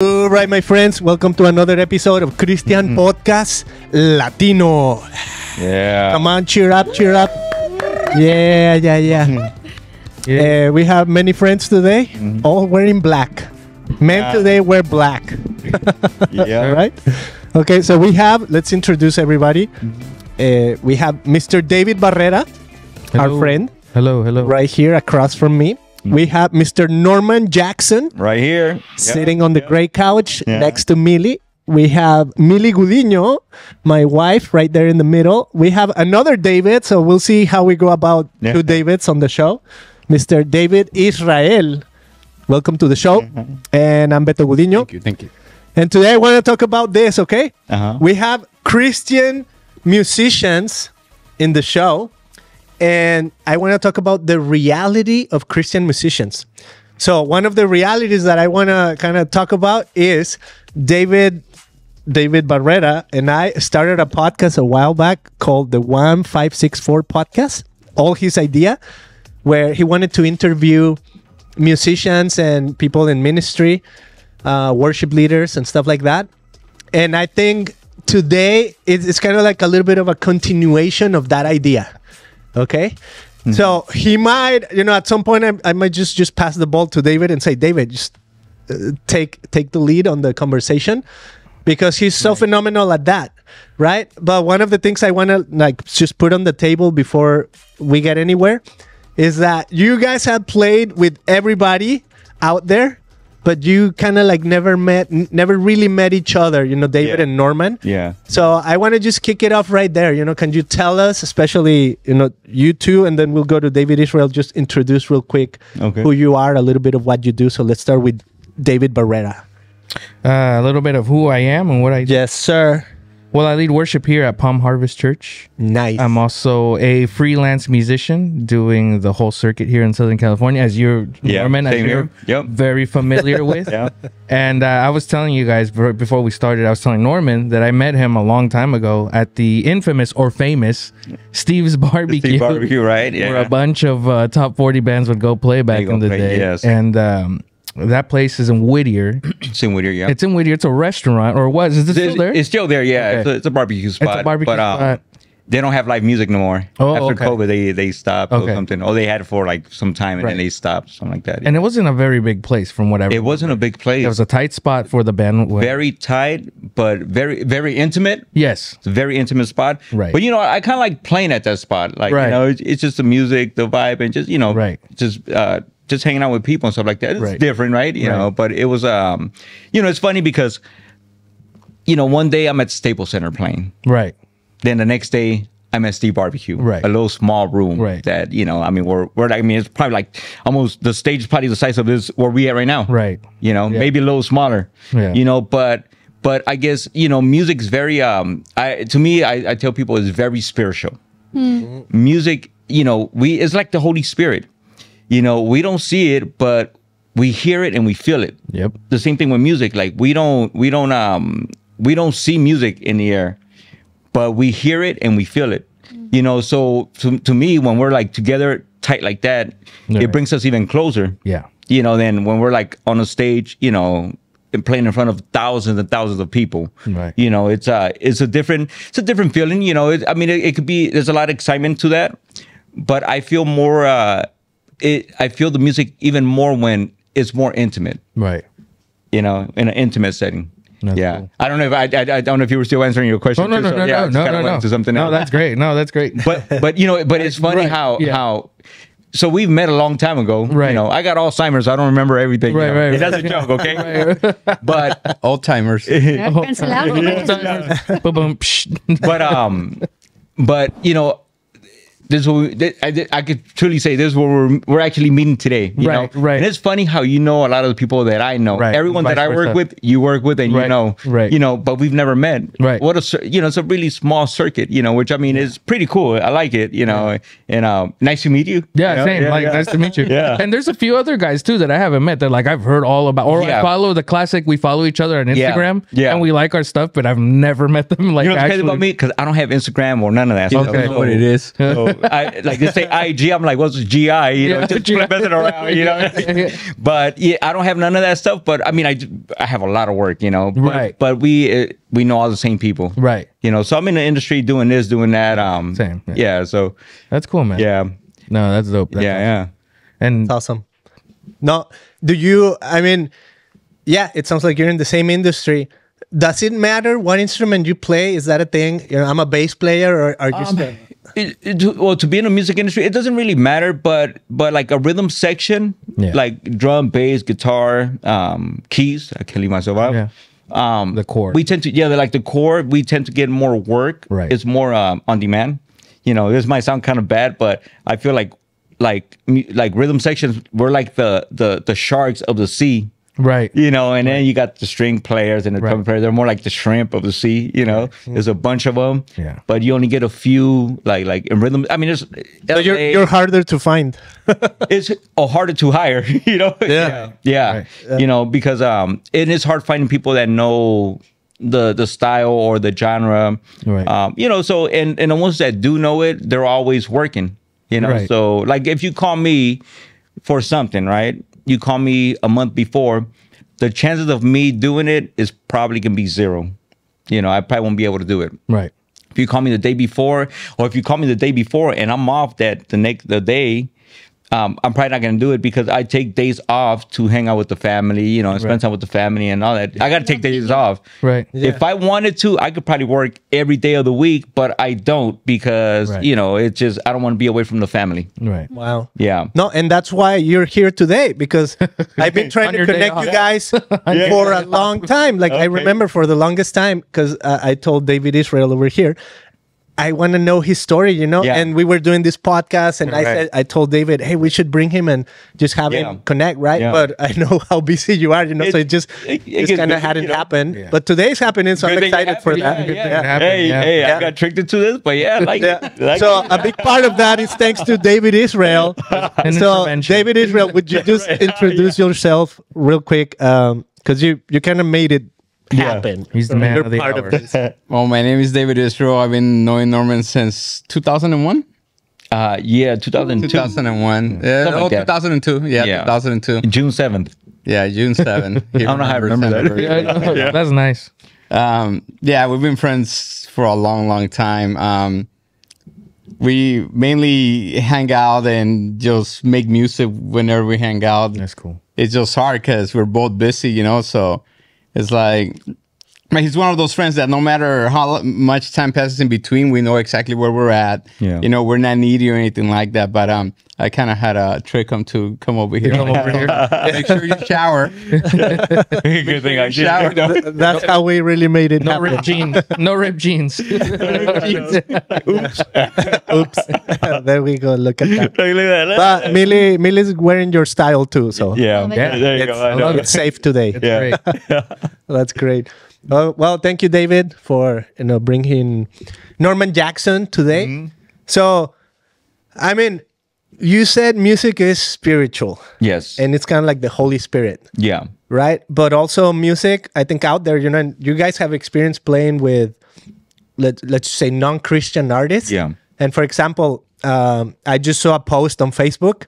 All right, my friends, welcome to another episode of Christian Podcast Latino. Yeah. Come on, cheer up, cheer up. Yeah, yeah, yeah. Uh, we have many friends today, all wearing black. Men Yeah. today wear black. Yeah. All right. Okay, so we have, let's introduce everybody. Uh, we have Mr. David Barrera, our Hello. friend, Hello, hello. right here across from me. We have Mr. Norman Jackson. Right here. sitting on the gray couch Yeah. next to Millie. We have Millie Gudino, my wife, right there in the middle. We have another David, so we'll see how we go about Yeah. two Davids on the show. Mr. David Israel, welcome to the show. And I'm Beto Gudino. Thank you, thank you. And today I want to talk about this, okay? Uh-huh. We have Christian musicians in the show, and I want to talk about the reality of Christian musicians. So, one of the realities that I want to kind of talk about is David David Barrera and I started a podcast a while back called the 1564 podcast. All his idea where he wanted to interview musicians and people in ministry, uh, worship leaders and stuff like that. And I think today it's, it's kind of like a little bit of a continuation of that idea. Okay. So he might, you know, at some point I, I might just just pass the ball to David and say, David, just uh, take take the lead on the conversation because he's so phenomenal at that, right? But one of the things I want to like just put on the table before we get anywhere is that you guys have played with everybody out there, but you kind of like never met, n- never really met each other. You know, David Yeah. and Norman. Yeah. So I want to just kick it off right there. You know, can you tell us, especially you know you two, and then we'll go to David Israel. Just introduce real quick Okay. who you are, a little bit of what you do. So let's start with David Barrera. Uh, a little bit of who I am and what I do. Yes, sir. Well, I lead worship here at Palm Harvest Church. Nice. I'm also a freelance musician doing the whole circuit here in Southern California, as you're Yeah, Norman, as same you're. Yep. very familiar with. Yeah. And uh, I was telling you guys before before we started, I was telling Norman that I met him a long time ago at the infamous or famous Steve's Barbecue. Steve Barbecue, right? Yeah. Where a bunch of uh, top 40 bands would go play back go in the play, day. yes. And um, that place is in Whittier. Same with you, yeah. it's in Whittier. It's a restaurant, or was? Is it still it's, there? it's still there, yeah. Okay. It's, a, it's a barbecue spot. barbecue but, um, spot. They don't have live music no more. Oh, After okay. COVID, they they stopped or something. Or they had it for like some time and Right. then they stopped, something like that. and it wasn't a very big place from whatever. it wasn't a big place. It was a tight spot for the band. very tight, but very very intimate. yes. It's a very intimate spot. Right. But you know, I kind of like playing at that spot. Like Right. you know, it's, it's just the music, the vibe, and just you know, Right. just uh, just hanging out with people and stuff like that. It's Right. different, right? You know, but it was um, you know, it's funny because, you know, one day I'm at Staples Center playing. Right. Then the next day. I'm at Steve Barbecue, Right. A little small room, Right. That you know, I mean, we're we're like, I mean, it's probably like almost the stage is probably the size of this where we at right now, Right. You know, Yeah. maybe a little smaller, Yeah. You know, but but I guess you know, music's very um, I to me, I, I tell people it's very spiritual. Music, you know, we it's like the Holy Spirit. You know, we don't see it, but we hear it and we feel it. Yep. The same thing with music. Like we don't we don't um we don't see music in the air, but we hear it and we feel it. You know, so to to me, when we're like together tight like that, Right. it brings us even closer Yeah. you know, then when we're like on a stage, you know, and playing in front of thousands and thousands of people, Right. you know, it's uh it's a different it's a different feeling. You know, it, I mean, it, it could be there's a lot of excitement to that, but I feel more. uh it, I feel the music even more when it's more intimate. Right. You know, in an intimate setting. That's yeah, cool. I don't know if I, I I don't know if you were still answering your question. Oh no too, no so, no yeah, no no no no. to something no, that's great. No, that's great. but but you know, but it's funny Right, how yeah. how. So we've met a long time ago. Right. You know, I got Alzheimer's. I don't remember everything. you Right, know. right, And That's a joke, okay? but Old timers. Ya, Cancelado. pues. Ba-bum, psh. but um, but you know, this is what we, I, I could truly say this is where we're we're actually meeting today. You Right, know? right. And it's funny how you know a lot of the people that I know, Right, everyone that I work with, you work with, and you know, right. You know, but we've never met. Right. What a you know, it's a really small circuit. You know, which I mean is pretty cool. I like it. You know, and um, nice to meet you. Yeah, You know? same. like, yeah. nice to meet you. Yeah. And there's a few other guys too that I haven't met that like I've heard all about, or I follow the classic. We follow each other on Instagram, Yeah. and we like our stuff, but I've never met them. Like You know what's actually, crazy about me? Because I don't have Instagram or none of that. Okay. stuff. That's what it is. So, I like they say IG. I'm like, what's GI? You know, Yeah, just GI. messing around. You know. but yeah, I don't have none of that stuff. But I mean, I I have a lot of work. You know. But, Right. But we uh, we know all the same people. Right. You know. So I'm in the industry doing this, doing that. Um. Same, yeah. Yeah. so That's cool, man. yeah. No, that's dope. That's yeah. awesome. Yeah. And awesome. No, do you? I mean, yeah, it sounds like you're in the same industry. Does it matter what instrument you play? Is that a thing? You know, I'm a bass player, or are you? Um, it, to- well, to be in the music industry, it doesn't really matter, but but like a rhythm section, Yeah. like drum, bass, guitar, um, keys. I can't leave myself out. Yeah. Um, The core. We tend to yeah, they're like the core. We tend to get more work. Right. It's more um, on demand. You know, this might sound kind of bad, but I feel like like like rhythm sections. We're like the the the sharks of the sea. Right. You know, and then you got the string players and the Right. trumpet players. They're more like the shrimp of the sea. You know, there's a bunch of them. Yeah. But you only get a few, like like in rhythm. I mean, there's So you're you're harder to find. it's oh, harder to hire. You know. Yeah. Yeah. Right. You know, because um, it is hard finding people that know the the style or the genre. Right. Um, you know, so and and the ones that do know it, they're always working. You know, Right. so like if you call me for something, right? You call me a month before, the chances of me doing it is probably gonna be zero. You know, I probably won't be able to do it. Right. If you call me the day before, or if you call me the day before and I'm off that the next the day, um, I'm probably not gonna do it because I take days off to hang out with the family, you know, and spend Right. time with the family and all that. I gotta take days off. Right. If I wanted to, I could probably work every day of the week, but I don't because Right. you know it's just I don't want to be away from the family. Right. Wow. Yeah. No, and that's why you're here today because I've been trying to connect you guys for a long time. Like I remember for the longest time because uh, I told David Israel over here. I want to know his story, you know. Yeah. And we were doing this podcast, and I said, I told David, "Hey, we should bring him and just have Yeah. him connect, right?" Yeah. But I know how busy you are, you know. so It- it just it- it it, kind of hadn't you know. happened. Yeah. But today's happening, so I'm Good thing it excited for that. yeah, yeah. thing it happened, Hey, yeah. hey, Yeah. I got tricked into this, but yeah, like, Yeah. like so a big part of that is thanks to David Israel. An so intervention. David Israel, would you just introduce yourself real quick? Um, because you you kind of made it happen. He's the man You're of the part hour. this. Well, my name is David Israel. I've been knowing Norman since 2001. uh, yeah, 2002, 2001. Yeah, Something oh, like 2002. Yeah, Yeah. 2002. June 7th. Yeah, June 7th. I don't know how I remember that. Yeah, That's nice. Um, yeah, we've been friends for a long, long time. Um, we mainly hang out and just make music whenever we hang out. That's cool. It's just hard because we're both busy, you know. So it's like, he's one of those friends that no matter how much time passes in between, we know exactly where we're at. Yeah. You know, we're not needy or anything like that. But um, I kind of had a trick him to come over here. Come over here. Make sure you shower. Good thing I shower. That's how we really made it No happen. ripped jeans. No ripped jeans. Oops. Oops. there we go. Look at that. Look at that. But Millie, Millie's wearing your style too, so Yeah, Yeah. there you it's, go. I I know. love it's safe today. Yeah. Great. That's great. Well, well, thank you, David, for you know bringing Norman Jackson today. Mm-hmm. So, I mean, you said music is spiritual, Yes. and it's kind of like the Holy Spirit, yeah. right? But also music, I think out there, you know, you guys have experience playing with, let let's say, non-Christian artists. Yeah. And for example, um, I just saw a post on Facebook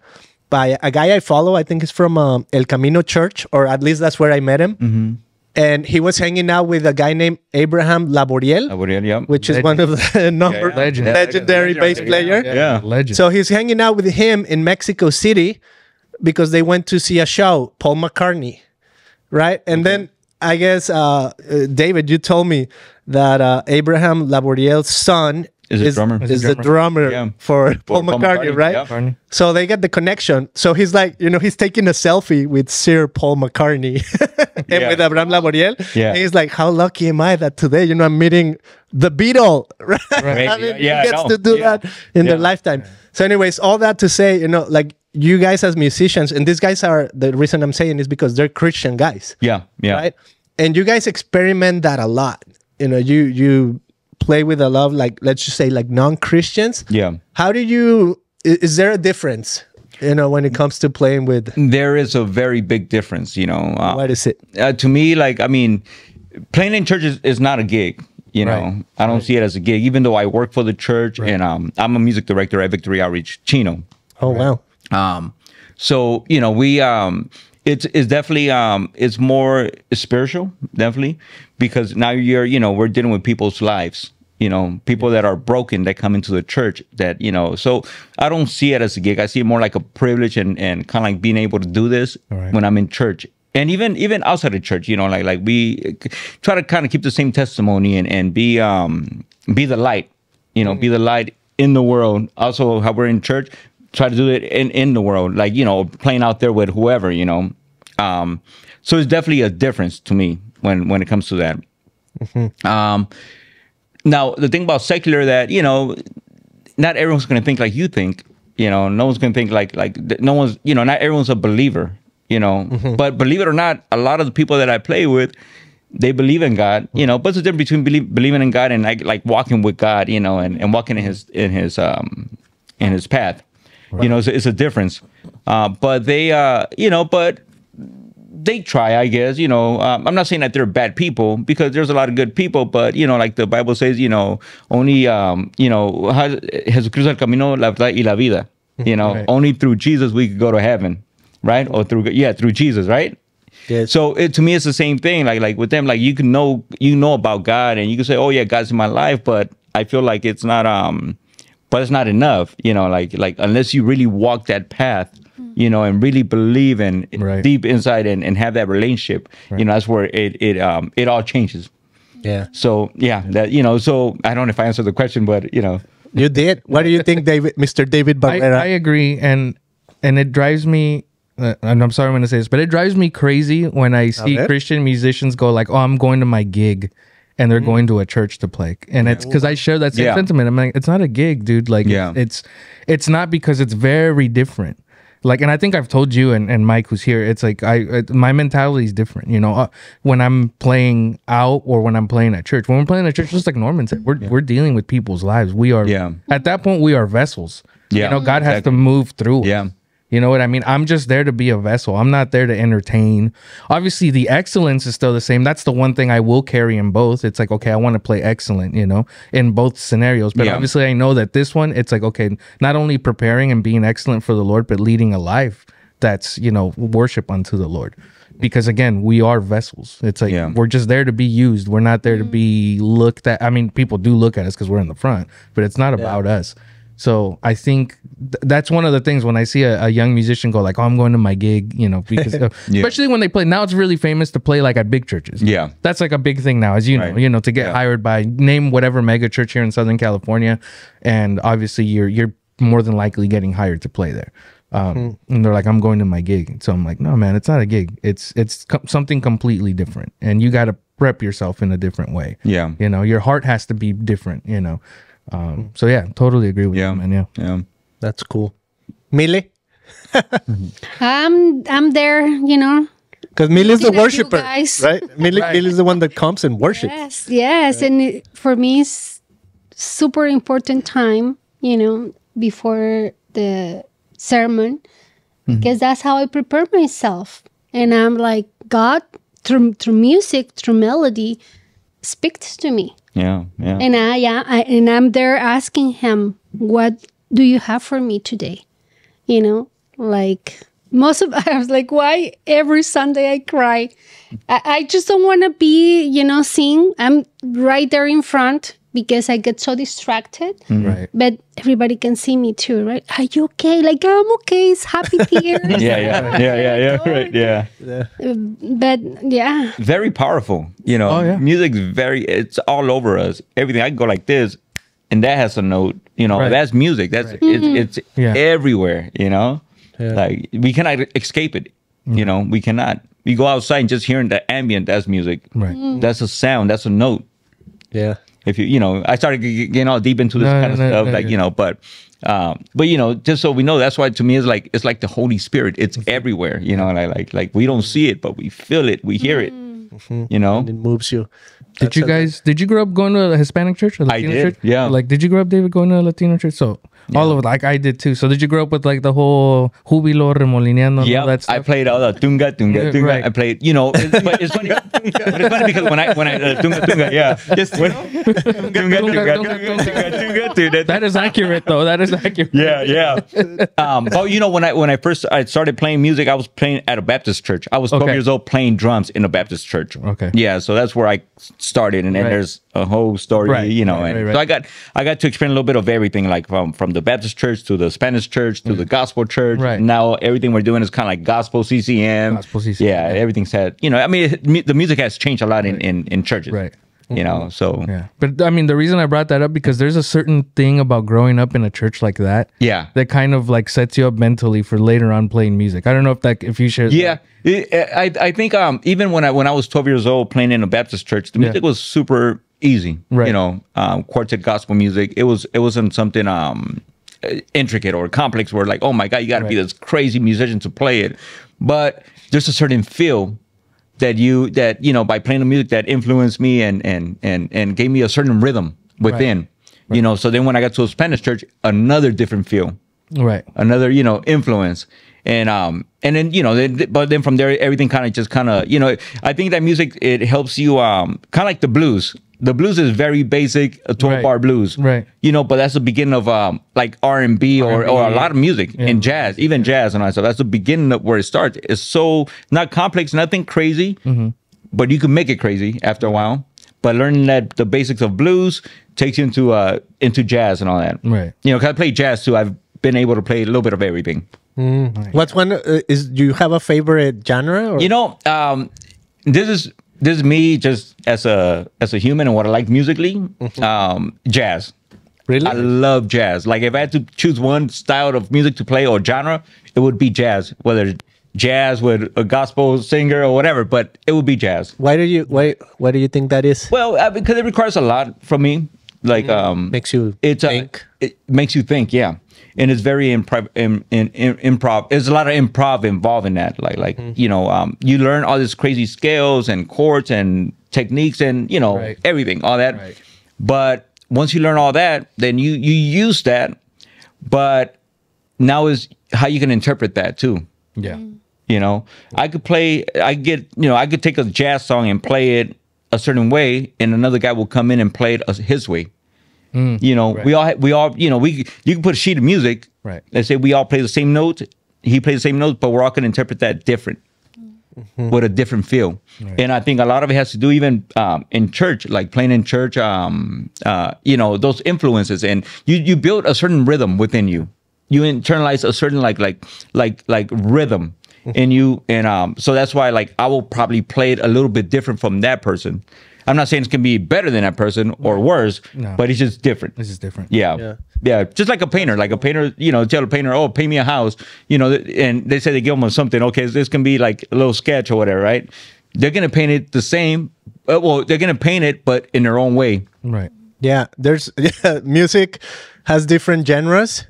by a guy I follow. I think he's from um, El Camino Church, or at least that's where I met him. Mm-hmm. And he was hanging out with a guy named Abraham Laboriel, I would, yeah. which is one of the number yeah. Legend. legendary bass player. Yeah. Legend. So he's hanging out with him in Mexico City because they went to see a show, Paul McCartney, right? And then I guess uh, uh, David, you told me that uh, Abraham Laboriel's son Is a drummer. is Is the drummer. drummer Yeah. for Paul, Paul McCartney, McCartney, right? yeah. McCartney. So they get the connection. So he's like, you know, he's taking a selfie with Sir Paul McCartney and Yeah. with Abraham Laboriel. Yeah. And he's like, how lucky am I that today, you know, I'm meeting the Beatle, right? I mean, Yeah, he gets know. to do Yeah. that in their lifetime. So, anyways, all that to say, you know, like you guys as musicians, and these guys are the reason I'm saying is because they're Christian guys, Yeah. Yeah. right? And you guys experiment that a lot. You know, you you play with a lot of like let's just say like non-Christians. Yeah. How do you? Is there a difference? You know, when it comes to playing with, There is a very big difference, you know. Uh, what is it? uh, to me, like, I mean, playing in church is, is not a gig. You know, Right. I don't see it as a gig, even though I work for the church and um, I'm a music director at Victory Outreach Chino. Oh wow. Um, so you know, we um, it's it's definitely um, it's more spiritual, definitely, because now you're you know we're dealing with people's lives. You know, people that are broken that come into the church. That you know, so I don't see it as a gig. I see it more like a privilege and and kind of like being able to do this Right. when I'm in church. And even even outside of church, you know, like like we try to kind of keep the same testimony and and be um be the light, you know, be the light in the world. Also, how we're in church, try to do it in in the world, like you know, playing out there with whoever, you know. Um, so it's definitely a difference to me when when it comes to that. Um, now the thing about secular that you know, not everyone's going to think like you think. You know, no one's going to think like like no one's. You know, not everyone's a believer. You know, but believe it or not, a lot of the people that I play with, they believe in God. You know, but it's the difference between believe, believing in God and like like walking with God. You know, and, and walking in His in His um in His path. You know, it's, it's a difference. Uh, but they, uh, you know, but they try, I guess. You know, um, I'm not saying that they're bad people because there's a lot of good people, but you know, like the Bible says, you know, only, um, you know, Jesucristo el camino, la verdad y la vida. You know, Right. only through Jesus we could go to heaven, right? Or through, yeah, through Jesus, right? Yes. So it, to me, it's the same thing. Like like with them, like you can know you know about God, and you can say, "Oh yeah, God's in my life," but I feel like it's not um, but it's not enough. You know, like like unless you really walk that path, you know, and really believe in Right. deep inside and, and have that relationship, you know, that's where it it um it all changes. yeah. So yeah, that you know, so I don't know if I answered the question, but you know, You did. What do you think, David, Mr. David I, Barrera? I agree, and and it drives me. Uh, and I'm sorry I'm going to say this, but it drives me crazy when I see. Christian musicians go like, "Oh, I'm going to my gig," and they're going to a church to play, and it's because I share that same Yeah. sentiment. I'm like, it's not a gig, dude. Like, Yeah. it's it's not because it's very different. Like, and I think I've told you and, and Mike, who's here, it's like I uh, my mentality is different. You know, uh, when I'm playing out or when I'm playing at church. When we're playing at church, just like Norman said, we're we're dealing with people's lives. We are Yeah. at that point we are vessels. Yeah, you know, God has to move through. us. Yeah. You know what I mean? I'm just there to be a vessel. I'm not there to entertain. Obviously, the excellence is still the same. That's the one thing I will carry in both. It's like, okay, I want to play excellent, you know, in both scenarios. But Yeah. obviously, I know that this one, it's like, okay, not only preparing and being excellent for the Lord, but leading a life that's, you know, worship unto the Lord. Because again, we are vessels. It's like Yeah. we're just there to be used. We're not there to mm. be looked at. I mean, people do look at us because we're in the front, but it's not about us. So I think th- that's one of the things when I see a, a young musician go like, "Oh, I'm going to my gig," you know, because uh, Yeah. especially when they play now, it's really famous to play like at big churches. Yeah. that's like a big thing now, as you know, you know, to get Yeah. hired by name whatever mega church here in Southern California, and obviously you're you're more than likely getting hired to play there. Um, And they're like, "I'm going to my gig," so I'm like, "No, man, it's not a gig. It's it's co- something completely different, and you got to prep yourself in a different way. Yeah. you know, your heart has to be different. You know." Um, so yeah, totally agree with yeah, you, man. Yeah. yeah. That's cool. Mile? I'm I'm there, you know. Because Mile is the Looking at you worshiper, right? Mile, Mile is the one that comes and worships. Yes, yes, and it, for me, it's super important time, you know, before the sermon, because that's how I prepare myself. And I'm like, God, through through music, through melody, speaks to me. Yeah, yeah. And I, yeah, I, and I'm there asking him, "What do you have for me today?" You know, like most of I was like, "Why every Sunday I cry?" I, I just don't want to be, you know, sing. I'm right there in front because I get so distracted. Mm-hmm. Right. But everybody can see me too, right? Are you okay? Like I'm okay. It's happy tears. yeah, yeah, yeah, yeah, yeah, right, yeah. but yeah, Very powerful, you know. Oh, yeah. Music's very, it's all over us. Everything, I can go like this, and that has a note, you know, Right. that's music. That's, it's, mm-hmm. it's Yeah. everywhere, you know. Yeah. Like, we cannot escape it, you mm. know, we cannot. We go outside and just hearing the ambient, that's music. Right. Mm-hmm. That's a sound, that's a note. Yeah. If you you know i started getting all deep into this No, kind of no, stuff no, like yeah. you know but um but you know just so we know that's why to me it's like it's like the holy spirit it's Mm-hmm. everywhere you know like like like we don't see it but we feel it we hear it Mm-hmm. you know It moves you. Did you a- guys? Did you grow up going to a Hispanic church? A Latino did, church? yeah. Like, did you grow up, David, going to a Latino church? So all of it, like I did too. So did you grow up with like the whole jubilo, remolineando, and Yeah, all that I played all the tunga tunga tunga. right. I played, you know, it's, but it's funny. but it's funny because when I when I uh, tunga tunga, yeah, Just When- tunga tunga tunga tunga tunga tunga. that is accurate, though. That is accurate. Yeah, yeah. Um, but you know, when I when I first I started playing music, I was playing at a Baptist church. I was 12 Okay. years old playing drums in a Baptist church. Okay. Yeah, so that's where I started, and then Right. there's a whole story, Right, you know. right, and right, right. so I got I got to experience a little bit of everything, like from from the Baptist church to the Spanish church to the gospel church. Mm. Right. Now everything we're doing is kind of like gospel CCM. Gospel CCM, Yeah, yeah. everything's had. You know, I mean, it- the music has changed a lot in in, in churches. Right. You know, so Yeah. But I mean, the reason I brought that up because there's a certain thing about growing up in a church like that. Yeah. That kind of like sets you up mentally for later on playing music. I don't know if that if you share. Yeah, It- I I think um even when I when I was 12 years old playing in a Baptist church, the Yeah. music was super easy. Right. You know, um, quartet gospel music. It was it wasn't something um Uh, intricate or complex where like oh my god you got to be this crazy musician to play it, but there's a certain feel that you that you know by playing the music that influenced me and and and and gave me a certain rhythm within. You know, so then when I got to a Spanish church, another different feel. Right. another you know influence and um and then you know then, but then from there everything kind of just kind of you know i think that music it helps you um kind of like the blues the blues is very basic a 12 Right. bar blues Right. you know but that's the beginning of um like r&b or, or a lot of music and jazz even jazz and all that so that's the beginning of where it starts it's so not complex nothing crazy Mm-hmm. but you can make it crazy after a while but learning that the basics of blues takes you into uh into jazz and all that Right. you know because I play jazz too. I've been able to play a little bit of everything. What's one? Uh, is do you have a favorite genre? Or? You know, um, this is this is me just as a as a human and what I like musically. Um, jazz. really? I love jazz. Like if I had to choose one style of music to play or genre, it would be jazz. Whether jazz with a gospel singer or whatever, but it would be jazz. why do you why why do you think that is? Well, uh, because it requires a lot from me. Like um, Makes you it's think. Uh, it makes you think, yeah. And it's very improv. In, in, in, improv. There's a lot of improv involved in that. Like like Mm-hmm. you know, um, you learn all these crazy scales and chords and techniques and you know Right. everything, all that. Right. But once you learn all that, then you you use that. But now is how you can interpret that too. Yeah. You know, I could play, I get, you know, I could take a jazz song and play it a certain way, and another guy will come in and play it his way. You know, we all, we all, you know, we, you can put a sheet of music. Right. Let's say we all play the same notes. He plays the same notes, but we're all going to interpret that different with a different feel. And I think a lot of it has to do even um, in church, like playing in church, um, uh, you know, those influences and you, you build a certain rhythm within you. You internalize a certain like, like, like, like rhythm in you. And um, so that's why like I will probably play it a little bit different from that person. I'm not saying it's gonna be better than that person or worse, No. but it's just different. This is different. Yeah. Yeah. yeah. Just like a painter, like a painter, you know, tell a painter, oh, paint me a house, you know, and they say they give them something. Okay, this can be like a little sketch or whatever, right? They're going to paint it the same. uh, Well, they're going to paint it, but in their own way. Right. Yeah, there's yeah, music has different genres,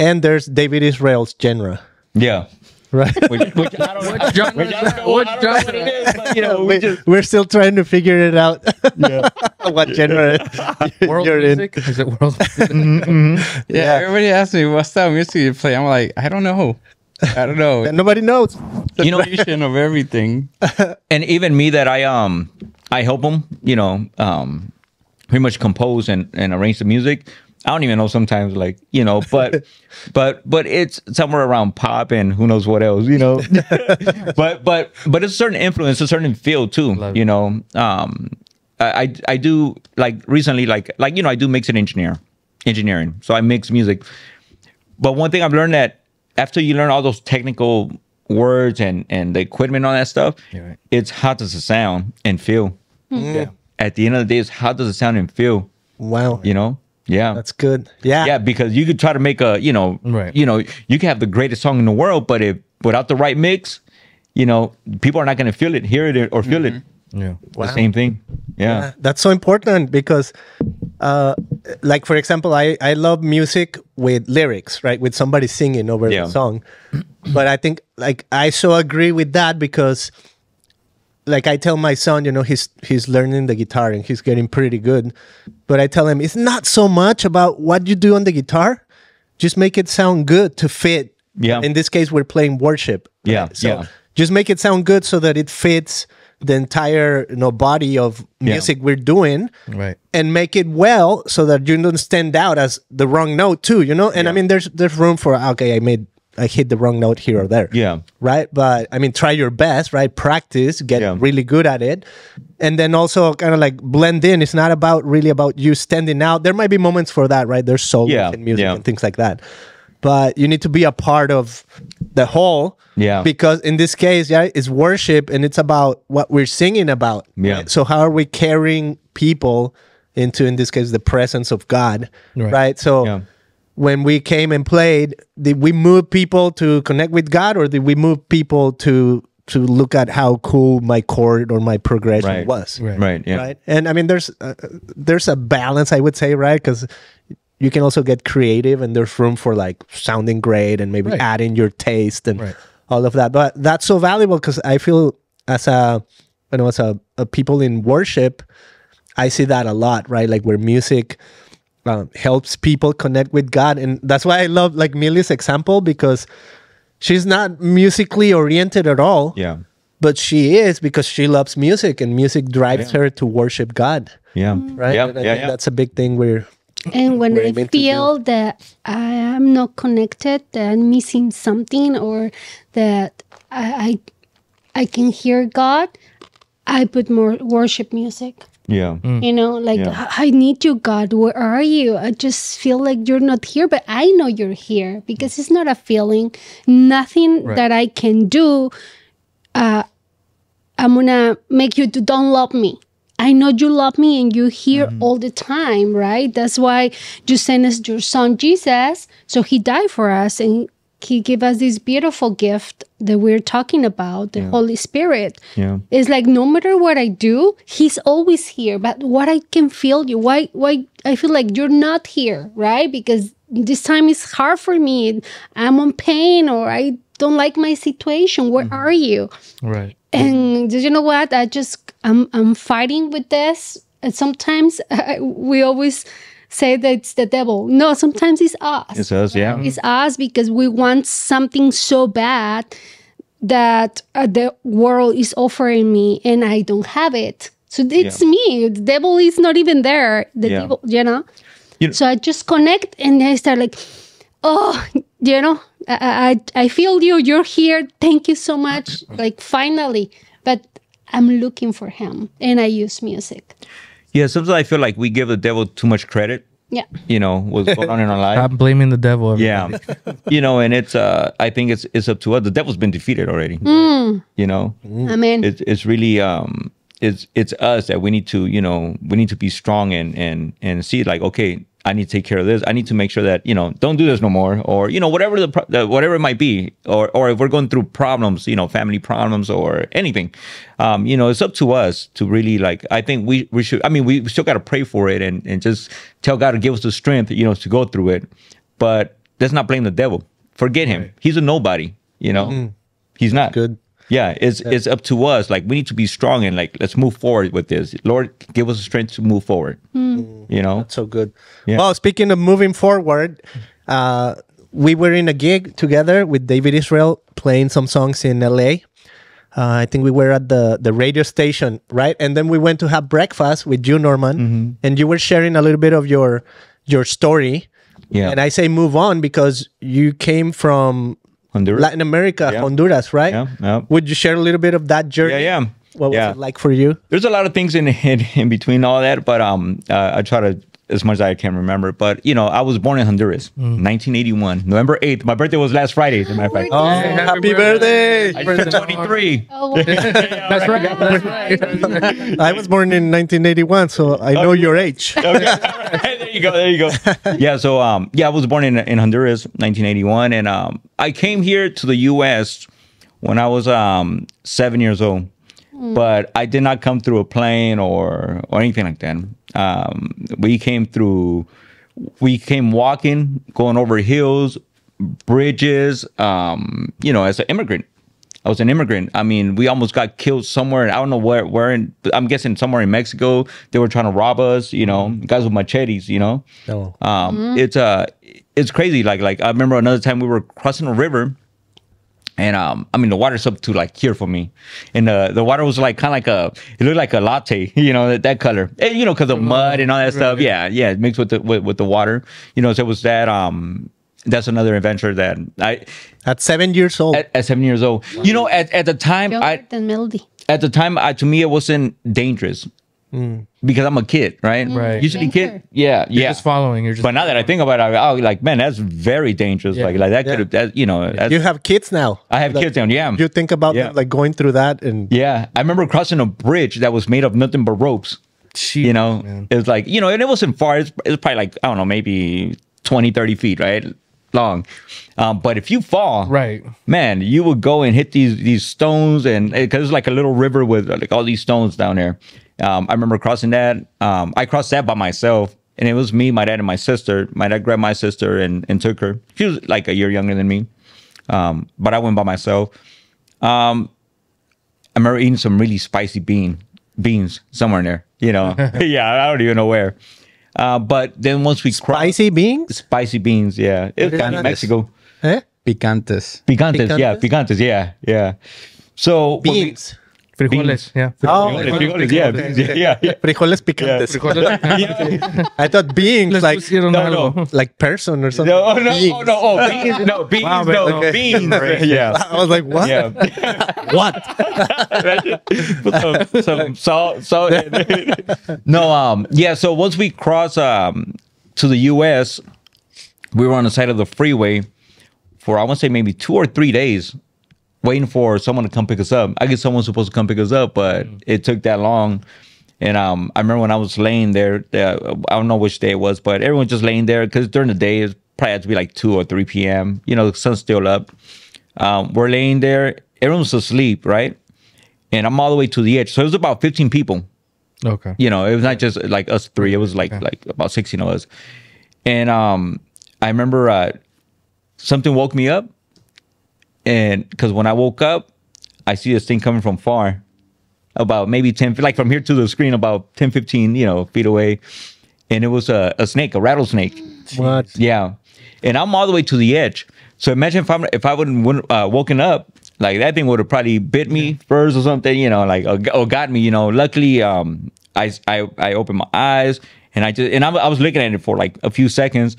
and there's David Israel's genre, Yeah. Right? Which, which I don't know. What genre is that? What I don't know what genre? it is, but, you know, we we, just. we're still trying to figure it out. what genre World you're in? music? Is it world music? Yeah, everybody asks me what style of music you play. I'm like, I don't know. I don't know. And nobody knows. the You know- fusion of everything. and even me that I um I help them, you know, um pretty much compose and, and arrange the music. I don't even know sometimes like, you know, but but but it's somewhere around pop and who knows what else, you know. but but but it's a certain influence, a certain feel too, Love you know. Um I I I do like recently like like you know, I do mix and engineer engineering. So I mix music. But one thing I've learned that after you learn all those technical words and and the equipment and all that stuff, right. it's how does it sound and feel. Yeah. At the end of the day, it's how does it sound and feel. Wow, You know? Yeah. that's good. Yeah, yeah, because you could try to make a, you know, Right. you know, you can have the greatest song in the world, but if without the right mix, you know, people are not going to feel it, hear it, or feel it. Yeah. The same thing. Yeah. Yeah, that's so important because uh like for example i i love music with lyrics right with somebody singing over Yeah. the song but i think like i so agree with that because like I tell my son, you know, he's he's learning the guitar and he's getting pretty good. But I tell him it's not so much about what you do on the guitar, just make it sound good to fit. Yeah. In this case, we're playing worship. Yeah, So yeah. just make it sound good so that it fits the entire you know body of Yeah. music we're doing Right. and make it well so that you don't stand out as the wrong note too you know and i mean there's there's room for okay i made i hit the wrong note here or there Yeah. right but i mean try your best right practice get Yeah. really good at it and then also kind of like blend in it's not about really about you standing out there might be moments for that right there's solos Yeah, in music yeah. and things like that but you need to be a part of the whole Yeah. because in this case yeah it's worship and it's about what we're singing about Yeah. right? so how are we carrying people into in this case the presence of god Right. right, so Yeah. When we came and played did we move people to connect with god or did we move people to to look at how cool my chord or my progression Right. was Right. Right. Yeah. right and i mean there's uh, there's a balance i would say right because you can also get creative and there's room for like sounding great and maybe Right. adding your taste and Right. all of that but that's so valuable because i feel as a you know as a, a people in worship i see that a lot right like where music um, helps people connect with god and that's why i love like millie's example because she's not musically oriented at all Yeah. but she is because she loves music and music drives Yeah. her to worship God, Yeah. right? Yeah. And I Yeah. think yeah. That's a big thing where And when I meant to do. feel that I am not connected, that I'm missing something, or that I, I, I can hear God, I put more worship music. Yeah. You know, like Yeah. I I need you, God. Where are you? I just feel like you're not here, but I know you're here because it's not a feeling. Nothing Right. that I can do. Uh, I'm gonna make you to don't love me. I know you love me and you're here Mm-hmm. all the time, right? That's why you sent us your son Jesus. So he died for us and he gave us this beautiful gift that we're talking about, the Holy Spirit. Yeah. It's like no matter what I do, he's always here. But what I can feel you, why why I feel like you're not here, right? Because this time is hard for me. I'm on pain or I don't like my situation. Where mm-hmm. are you? Right. And did you know what? I just I'm I'm fighting with this. And sometimes we always say that it's the devil. No, sometimes it's us. It's us. Yeah. It's us because we want something so bad that uh, the world is offering me and I don't have it. So it's Yeah. me. The devil is not even there. The Yeah. devil, you know. You know- so I just connect and I start like, oh, you know, I, I I feel you. You're here. Thank you so much. Like finally, but I'm looking for him, and I use music. Yeah. Sometimes I feel like we give the devil too much credit. Yeah. You know what's going on in our life. Stop blaming the devil. everybody. Yeah. you know, and it's uh I think it's it's up to us. The devil's been defeated already. You know? Amen. It's it's really um it's it's us that we need to, you know, we need to be strong and and and see like, okay, I need to take care of this. I need to make sure that, you know, don't do this no more or you know, whatever the, pro- the whatever it might be or or if we're going through problems, you know, family problems or anything. Um, you know, it's up to us to really like I think we we should I mean, we still got to pray for it and and just tell God to give us the strength, you know, to go through it. But let's not blame the devil. Forget him. He's a nobody, you know. He's not good. Yeah, it's it's up to us. Like we need to be strong and like let's move forward with this. Lord, give us the strength to move forward. You know, so good. Yeah. Well, speaking of moving forward, uh, we were in a gig together with David Israel playing some songs in LA. Uh, I think we were at the the radio station, right? And then we went to have breakfast with you, Norman, Mm-hmm. and you were sharing a little bit of your your story. Yeah. And I say move on because you came from Honduras. Latin America, Yeah. Honduras, right? Yeah, yeah. Would you share a little bit of that journey? Yeah, yeah. What was it like for you? There's a lot of things in in, in between all that, but um, uh, I try to as much as I can remember. But you know, I was born in Honduras, 1981, November 8th. My birthday was last Friday, as a matter of fact. Oh, happy birthday! I turned 23. Oh, wow. That's right. That's right. I was born in 1981, so I know your age. there you go. There you go. yeah. So, um, yeah, I was born in in Honduras, 1981, and um, I came here to the U.S. when I was um seven years old. But I did not come through a plane or or anything like that. Um, we came through. We came walking, going over hills, bridges. Um, you know, as an immigrant. I was an immigrant. I mean, we almost got killed somewhere. I don't know where. Where in? I'm guessing somewhere in Mexico. They were trying to rob us. You know, guys with machetes. You know, Oh. um, it's uh, it's crazy. Like like I remember another time we were crossing a river. And um, I mean the water's up to like here for me, and uh, the water was like kind of like a, it looked like a latte, you know, that, that color, Eh, you know, because of mud and all that stuff. Yeah, yeah, mixed with the with, with the water, you know. So it was that. Um, that's another adventure that I At seven years old. at, at seven years old. You know, at, at the time, I Gilbert and Melody. at the time, I, to me, it wasn't dangerous because I'm a kid, right? Right. Usually, Thinker. kid, yeah, You're yeah. just following. You're just. But now that I think about it, I, oh, like man, that's very dangerous. Yeah. Like, like that Yeah. could have, that, you know, that's- you have kids now. I have Like, kids now. Yeah, You think about Yeah. like going through that and yeah. I remember crossing a bridge that was made of nothing but ropes. Jeez, You know, man. it was like you know, and it wasn't far. It's it was probably like I don't know, maybe 20, 30 feet, right, long. Um, but if you fall, Right. man, you would go and hit these these stones, and because it's like a little river with like all these stones down there. Um, I remember crossing that. Um, I crossed that by myself, and it was me, my dad, and my sister. My dad grabbed my sister and and took her. She was like a year younger than me, um, but I went by myself. Um, I remember eating some really spicy bean beans somewhere in there. You know, yeah, I don't even know where. Uh, but then once we crossed spicy beans. spicy beans, yeah, it's is kind of? Mexico. Eh? Picantes. Picantes, yeah, Picantes? picantes, yeah, yeah. So when we- Beans. Frijoles. Yeah. Oh, frijoles, frijoles, yeah, beans, yeah, yeah, yeah. frijoles picantes. Frijoles. I thought beings Les like no, no. like person or something. No, no, Beans. oh, no, oh, beans, no, beans, Wow, man, no, okay. beans, yeah, I was like, what? yeah. What? Put some, some salt, salt. no, um, yeah. So once we cross um to the U.S., we were on the side of the freeway for I want to say maybe two or three days, waiting for someone to come pick us up. I guess someone's supposed to come pick us up, but it took that long. And um, I remember when I was laying there. Uh, I don't know which day it was, but everyone just laying there because during the day it probably had to be like two or three p.m. You know, the sun's still up. Um, we're laying there. Everyone's asleep, right? And I'm all the way to the edge. So it was about 15 people Okay. you know, it was not just like us three. It was like like about sixteen of us. And um, I remember uh, something woke me up, and because when I woke up, I see this thing coming from far, about maybe ten, like from here to the screen, about 10, 15, you know, feet away, and it was a, a snake, a rattlesnake. What? Yeah, and I'm all the way to the edge. So imagine if I'm if I wouldn't uh, woken up, like that thing would have probably bit me first or something, you know, like or, or got me. You know, luckily, um, I I I opened my eyes and I just and I, I was looking at it for like a few seconds.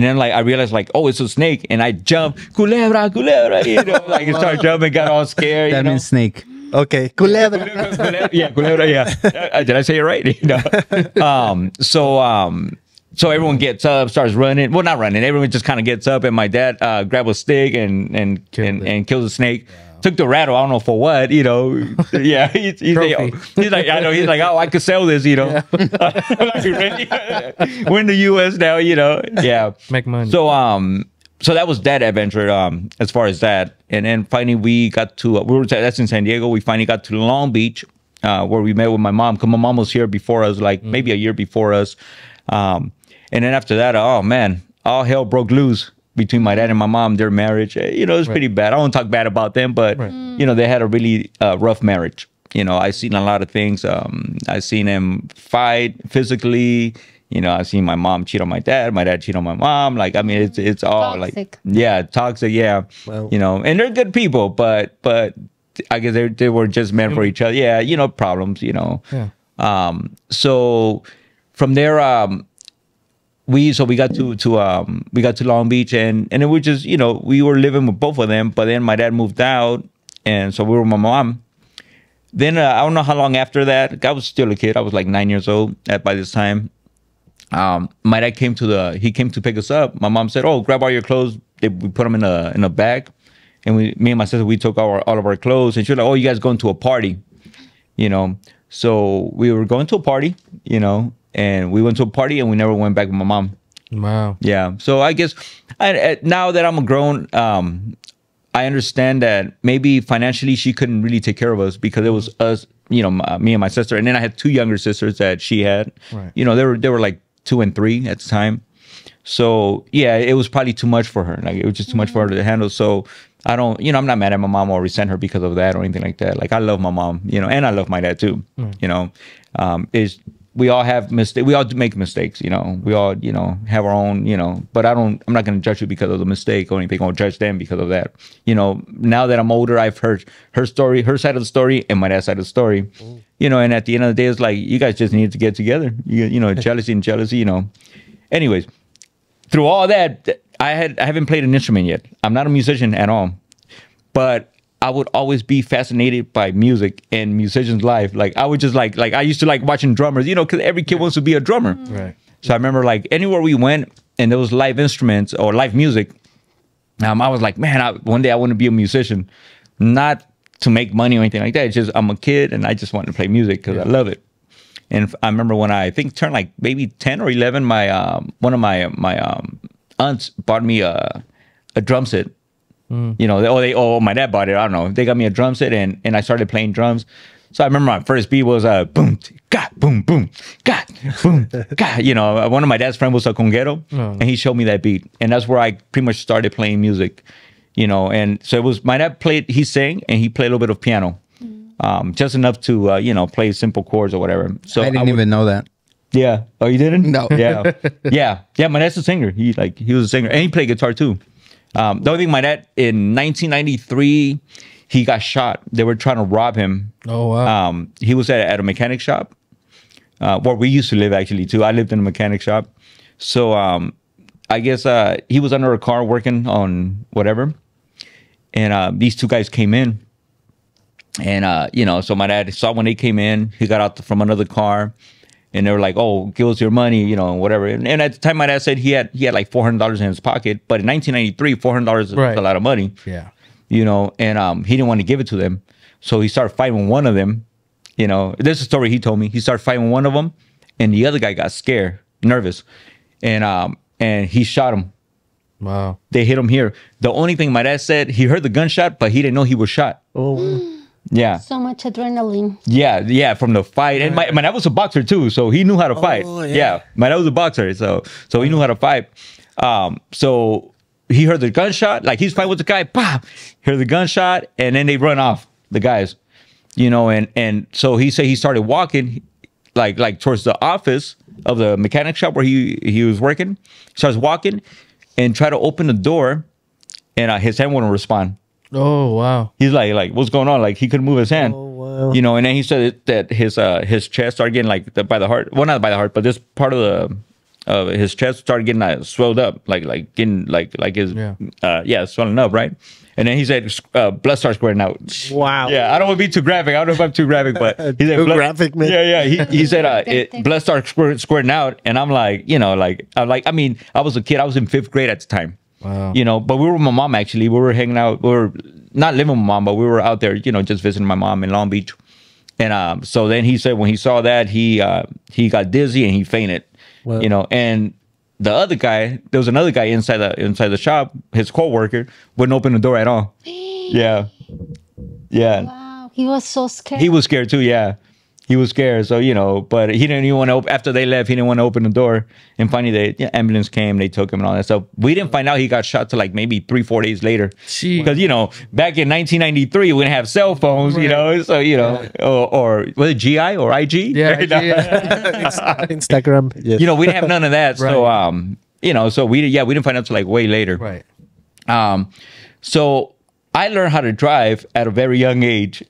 And then like I realized like oh it's a snake and I jumped culebra culebra you know like I started jumping got all scared That you know? means snake. Okay. Culebra. Yeah, culebra, yeah. Uh, Did I say it right? You know? um, so, um, so everyone gets up, starts running. Well, not running. Everyone just kind of gets up, and my dad uh, grabbed a stick and and and, it. and killed the snake. Took the rattle. I don't know for what. You know. Yeah. He's, he's, like, Trophy. he's like, I know. He's like, oh, I could sell this. You know. Like, really? We're in the U.S. now. You know. Yeah. Make money. So um, so that was that adventure. Um, as far as that, and then finally we got to uh, we were that's in San Diego. We finally got to Long Beach, uh, where we met with my mom. Cause my mom was here before us, like maybe a year before us. Um, and then after that, oh man, all hell broke loose between my dad and my mom. Their marriage, eh, you know, it was pretty bad. I don't talk bad about them, but you know, they had a really uh, rough marriage. You know, I've seen a lot of things. Um, I seen them fight physically. You know, I've seen my mom cheat on my dad, my dad cheat on my mom. Like, I mean, it's it's all like, Toxic. yeah, toxic. Yeah, Wow. you know, and they're good people, but but I guess they they were just meant for each other. Yeah, you know, problems. You know, Yeah. um, so from there, um, we so we got to to um we got to Long Beach and and it was just you know we were living with both of them, but then my dad moved out, and so we were with my mom. Then uh, I don't know how long after that. I was still a kid. I was like nine years old at by this time. Um, my dad came to the he came to pick us up. My mom said, "Oh, grab all your clothes." They, we put them in a in a bag, and we me and my sister we took our all of our clothes. And she was like, "Oh, you guys going to a party?" you know. So we were going to a party, you know, and we went to a party and we never went back with my mom. wow. Yeah. So I guess I, uh, now that I'm a grown, um, I understand that maybe financially she couldn't really take care of us because it was us, you know, my, me and my sister, and then I had two younger sisters that she had. Right. You know, they were they were like two and three at the time. So yeah, it was probably too much for her. Like it was just too much for her to handle. So I don't, you know, I'm not mad at my mom or resent her because of that or anything like that. Like I love my mom, you know, and I love my dad too. You know, um, is we all have mistake. We all do make mistakes. You know, we all, you know, have our own. You know, but I don't. I'm not going to judge you because of the mistake or anything. Or judge them because of that. You know, now that I'm older, I've heard her story, her side of the story, and my dad's side of the story. Mm. You know, and at the end of the day, it's like you guys just need to get together. You, you know, jealousy and jealousy. You know. Anyways, through all that, I had I haven't played an instrument yet. I'm not a musician at all, but I would always be fascinated by music and musicians life. Like I would just like like I used to like watching drummers, you know, because every kid wants to be a drummer. Right. So I remember like anywhere we went and there was live instruments or live music, um, I was like, man, I, one day I want to be a musician, not to make money or anything like that. It's just I'm a kid and I just want to play music because I love it. And I remember when I, I think turned like maybe ten or eleven, my um, one of my my um, aunts bought me a a drum set. You know, they, oh, they oh my dad bought it. I don't know. They got me a drum set and and I started playing drums. So I remember my first beat was uh boom got boom boom got boom got. You know, one of my dad's friends was a conguero, and he showed me that beat, and that's where I pretty much started playing music. You know, and so it was my dad played. He sang and he played a little bit of piano, um, just enough to uh, you know play simple chords or whatever. So I didn't would- even know that. yeah. Oh, you didn't? No. Yeah. yeah. Yeah. My dad's a singer. He like he was a singer and he played guitar too. Um, the only thing my dad in 1993, he got shot. They were trying to rob him. Oh wow. Um, he was at, at a mechanic shop, uh, where we used to live actually too. I lived in a mechanic shop. So um, I guess uh, he was under a car working on whatever, and uh, these two guys came in, and uh, you know, so my dad saw when they came in, he got out from another car, and they were like, "Oh, give us your money," you know, whatever. And, and at the time, my dad said he had he had like four hundred dollars in his pocket, but in 1993, four hundred dollars Right. was a lot of money yeah. you know, and um, he didn't want to give it to them. So he started fighting one of them. You know, this is a story he told me. He started fighting one of them, and the other guy got scared, nervous, and um, and he shot him. Wow. They hit him here. The only thing my dad said, he heard the gunshot, but he didn't know he was shot. Oh, Yeah, So much adrenaline. yeah, yeah, from the fight. And my, my dad was a boxer too, so he knew how to fight. Oh, yeah. yeah. my dad was a boxer, so so he knew how to fight. Um, so he heard the gunshot, like he's fighting with the guy, pop, heard the gunshot, and then they run off, the guys, you know, and and so he said he started walking, like like towards the office of the mechanic shop where he he was working. Starts walking, and try to open the door, and uh, his hand wouldn't respond Oh wow. he's like like what's going on like he couldn't move his hand Oh, wow. you know and then he said that his uh his chest started getting like the, by the heart well not by the heart but this part of the uh, his chest started getting uh, swelled up like like getting like like his Yeah. uh yeah swelling up right and then he said uh, blood starts squirting out wow. yeah, I don't want to be too graphic. I don't know if I'm too graphic, but he said Too blood- graphic, man. Yeah, yeah. He, he said uh, it, blood starts squirt, squirting out, and I'm like, you know, like I'm like, I mean, I was a kid. I was in fifth grade at the time. Wow. You know, but we were with my mom actually. We were hanging out. We were not living with my mom, but we were out there, you know, just visiting my mom in Long Beach. And um, so then he said when he saw that, he uh, he got dizzy and he fainted. Wow. You know, and the other guy, there was another guy inside the inside the shop. His co-worker wouldn't open the door at all. Yeah, yeah. Wow. He was so scared. He was scared too. Yeah, he was scared. So you know, but he didn't even want to. Op- after they left, he didn't want to open the door. And finally, the yeah, ambulance came. They took him and all that stuff. We didn't find out he got shot till like maybe three, four days later. Gee. Because you know, back in 1993, we didn't have cell phones. You know, so you know, or, or was it GI or IG? Yeah. You know? yeah. Instagram. Yes. you know, we didn't have none of that. So um, you know, so we yeah, we didn't find out till like way later. right. Um, so I learned how to drive at a very young age.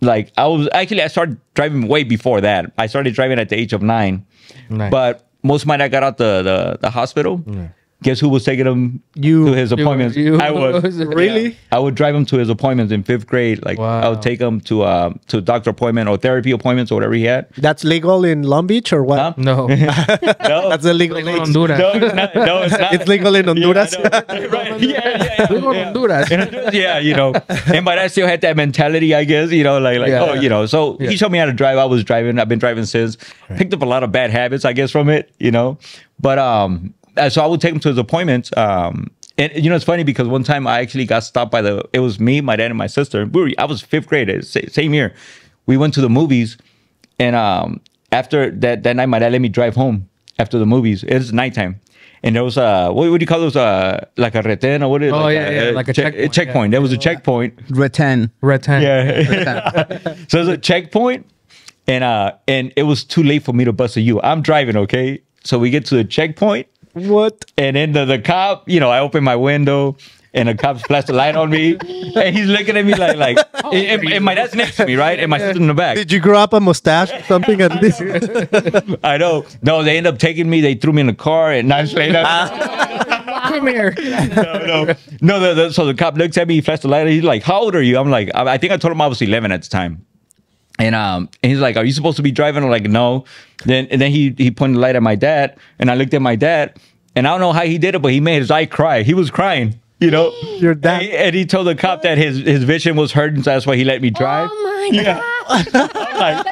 Like I was actually I started driving way before that. I started driving at the age of nine. Nice. But most of my dad got out the the, the hospital. Guess who was taking him You- to his appointments? you- I was. Really? I would drive him to his appointments in fifth grade. Like I would take him to uh to doctor appointment or therapy appointments or whatever he had. That's legal in Long Beach or what? Huh? No. No, That's illegal legal Legal age. Honduras. no, it's not. No, it's not. It's legal in Honduras. Yeah, I right. Yeah, yeah, yeah. Legal yeah. Honduras. yeah, you know, and but I still had that mentality, I guess, you know, like like Yeah. oh, you know. So Yeah. he showed me how to drive. I was driving. I've been driving since. Picked up a lot of bad habits, I guess, from it, you know. But um, so I would take him to his appointments. Um, and you know, it's funny because one time I actually got stopped by the. It was me, my dad, and my sister. We were. I was fifth grade. uh, Same year. We went to the movies, and um, after that that night, my dad let me drive home after the movies. It was nighttime. and there was a what, what do you call those? Uh, like a reten or what? Is it? Oh, like yeah, yeah, like a check- checkpoint, checkpoint. There was a checkpoint. Reten. Red tent. Yeah. so it's a checkpoint, and uh, and it was too late for me to bust a U. I'm driving, okay. So we get to the checkpoint, What? and then the, the cop, you know, I open my window. And the cop flashed the light on me, and he's looking at me like, like, oh, and, and my dad's next to me, right, and my sister's in the back. Did you grow up a mustache or something at least? I know. No, they end up taking me. They threw me in the car, and nine later, ah. Come here. no, no, no. The, the, so the cop looks at me, he flashed the light. He's like, "How old are you?" I'm like, I, I think I told him I was 11 at the time. And um, and he's like, "Are you supposed to be driving?" I'm like, "No." Then and then he he pointed the light at my dad, and I looked at my dad, and I don't know how he did it, but he made his eye cry. He was crying, you know. Your dad- And he, and he told the cop that his his vision was hurting, so that's why he let me drive. Oh my god. Like,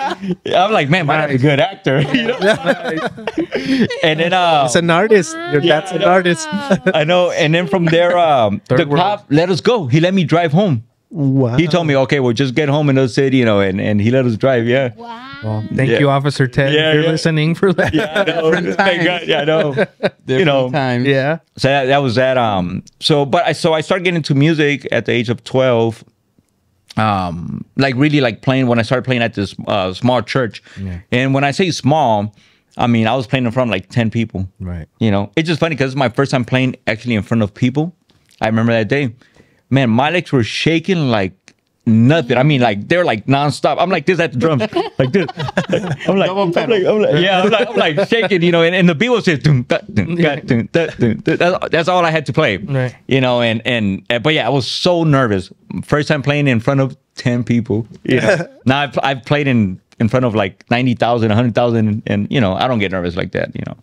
I'm like, man, my dad's a good actor, you know. and then uh, It's an artist. Your dad's an artist. I know. And then from there, um, the world. cop let us go. He let me drive home. Wow. He told me, okay, well, just get home in the city, you know, and, and he let us drive. Yeah. Wow. Well, thank Yeah. you, Officer Ted. Yeah, you're yeah. listening for that. Yeah, I know. Thank times. God. Yeah, I know. Different you know, times. Yeah. so that, that was that. Um, so, but I, so I started getting into music at the age of 12. Um, like really like playing when I started playing at this uh, small church. Yeah. And when I say small, I mean, I was playing in front of like 10 people. Right. You know, it's just funny because it's my first time playing actually in front of people. I remember that day man, my legs were shaking like nothing. I mean, like they're like nonstop. I'm like this at the drums, like this. I'm like, I'm like, I'm like yeah, I'm like, I'm like shaking, you know. And, and the beat was just dun, da, dun, da, dun, da, dun, that's, that's all I had to play, right. you know. And and but yeah, I was so nervous. First time playing in front of ten people. Yeah. now I've, I've played in in front of like 90,000, 100,000 and you know, I don't get nervous like that, you know.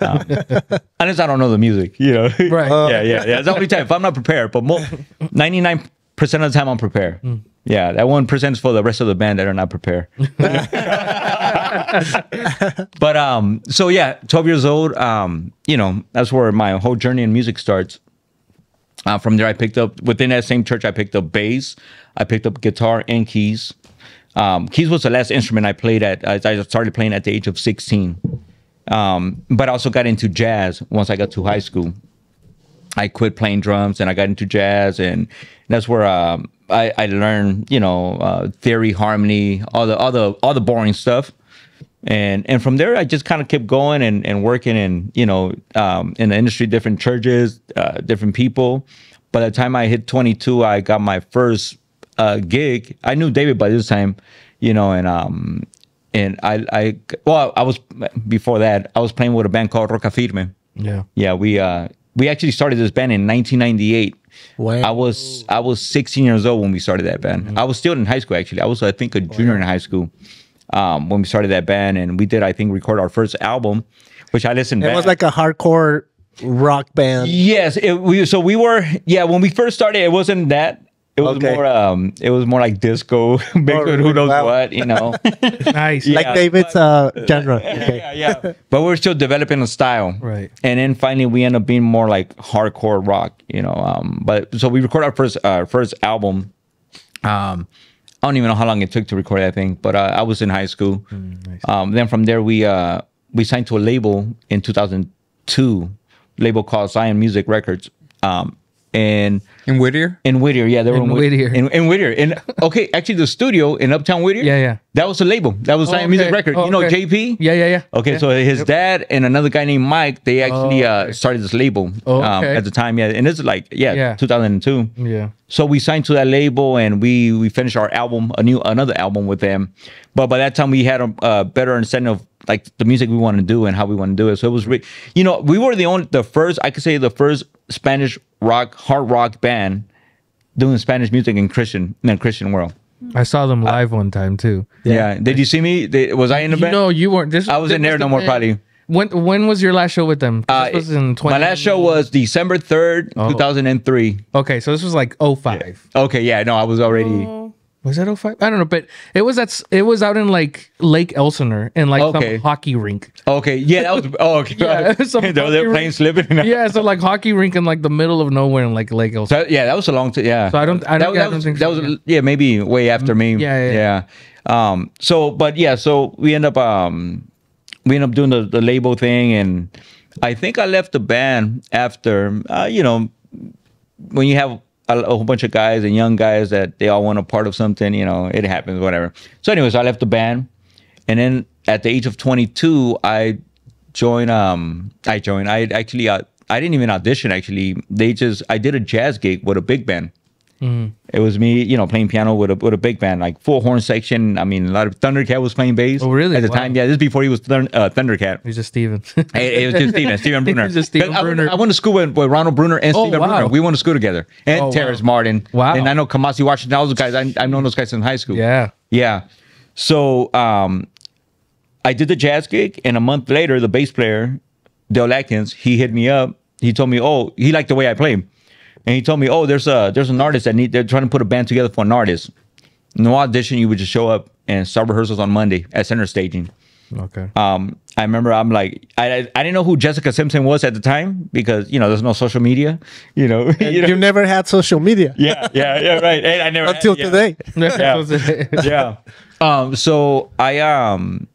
Um, unless I don't know the music, you know. Right. yeah, yeah, yeah. It's the only time if I'm not prepared, but 99% of the time I'm prepared. Yeah, that 1% is for the rest of the band that are not prepared. but um so yeah, 12 years old, um you know, that's where my whole journey in music starts. Uh, from there, I picked up within that same church. I picked up bass, I picked up guitar and keys. Um, keys was the last instrument I played at. I I started playing at the age of sixteen, um, but I also got into jazz once I got to high school. I quit playing drums and I got into jazz, and that's where um, I, I learned, you know, uh, theory, harmony, all the all the all the boring stuff and and from there I just kind of kept going and, and working in you know um, in the industry, different churches, uh, different people. By the time I hit 22, I got my first uh, gig. I knew David by this time, you know, and um and I I well I was before that I was playing with a band called Roca Firme. Yeah. Yeah, we uh we actually started this band in 1998. Wow. I was I was 16 years old when we started that band. I was still in high school actually. I was I think a junior in high school um, when we started that band, and we did I think record our first album, which I listened. It back. was like a hardcore rock band. yes, it, we so we were yeah when we first started it wasn't that. It was Okay. more um it was more like disco, mixed with who knows wow. what, you know. Nice. Yeah. Like David's uh, genre. Okay. yeah, yeah. But we're still developing a style. Right. And then finally we end up being more like hardcore rock, you know. Um, but so we recorded our first uh, first album. Um, I don't even know how long it took to record that thing, but uh, I was in high school. Um, then from there we uh we signed to a label in 2002, label called Zion Music Records. Um, and In Whittier? in Whittier, yeah, they were In in, Whit- Whittier. In, in Whittier, in okay, actually the studio in Uptown Whittier. Yeah, yeah. That was the label. That was Oh, Zion Music Record. Oh, you know okay. JP. Yeah, yeah, yeah. Okay, Yeah. so his dad and another guy named Mike, they actually Oh, uh, started this label Oh, um, at the time. Yeah, and this is like yeah, Yeah. 2002. Yeah. So we signed to that label and we we finished our album, a new another album with them. But by that time we had a, a better understanding of like the music we want to do and how we want to do it. So it was, re- you know, we were the only, the first, I could say the first Spanish rock, hard rock band doing Spanish music in Christian, in the Christian world. I saw them live one time too. Yeah. Did you see me? Did, was I in the You band? know, you weren't. This I wasn't this there was no the more, band- probably. When when was your last show with them? This Uh, was in 20, my last show was December 3rd, Oh. 2003. Okay, so this was like 05. Okay, yeah, no, I was already. Was that 05? I don't know, but it was that's it was out in like Lake Elsinore in like Okay. some hockey rink. Okay, yeah, that was. Oh, okay. Yeah, some they were playing slipping. Yeah, so like hockey rink in like the middle of nowhere in like Lake Elsinore. So, yeah, that was a long time. Yeah. So I don't- I don't- that I don't was, think that so, was yeah. yeah. maybe way after me. Yeah, yeah, yeah. yeah. Um. So, but yeah, so we end up um, we end up doing the, the label thing, and I think I left the band after, uh, you know, when you have a, whole bunch of guys and young guys that they all want a part of something, you know, it happens, whatever. So, anyways, I left the band, and then at the age of 22, I joined. Um, I joined. I actually, uh, I didn't even audition. Actually, they just I did a jazz gig with a big band. It was me, you know, playing piano with a with a big band, like full horn section. I mean, a lot of Thundercat was playing bass. Oh, really? At the Wow. time, yeah. This is before he was Thun- uh, Thundercat. He's just Steven. It, it was just Steven, Steven Bruner. just Steven 'Cause I- Bruner. I, went to school with, with Ronald Bruner and Oh, Steven wow. Bruner. We went to school together. And Oh, wow. Martin. Wow. And I know Kamasi Washington. All those guys. I, I've known those guys since high school. yeah. Yeah. So um, I did the jazz gig, and a month later, the bass player, Dale Atkins, he hit me up. He told me, "Oh, he liked the way I play," and he told me, "Oh, there's a there's an artist that need they're trying to put a band together for an artist. No audition, you would just show up and start rehearsals on Monday at center staging." Okay. um, I remember I'm like I, I I didn't know who Jessica Simpson was at the time because you know there's no social media, you know. you know? You never had social media yeah, yeah, yeah, right. And I never until yeah. today. Yeah. yeah. Um, so I um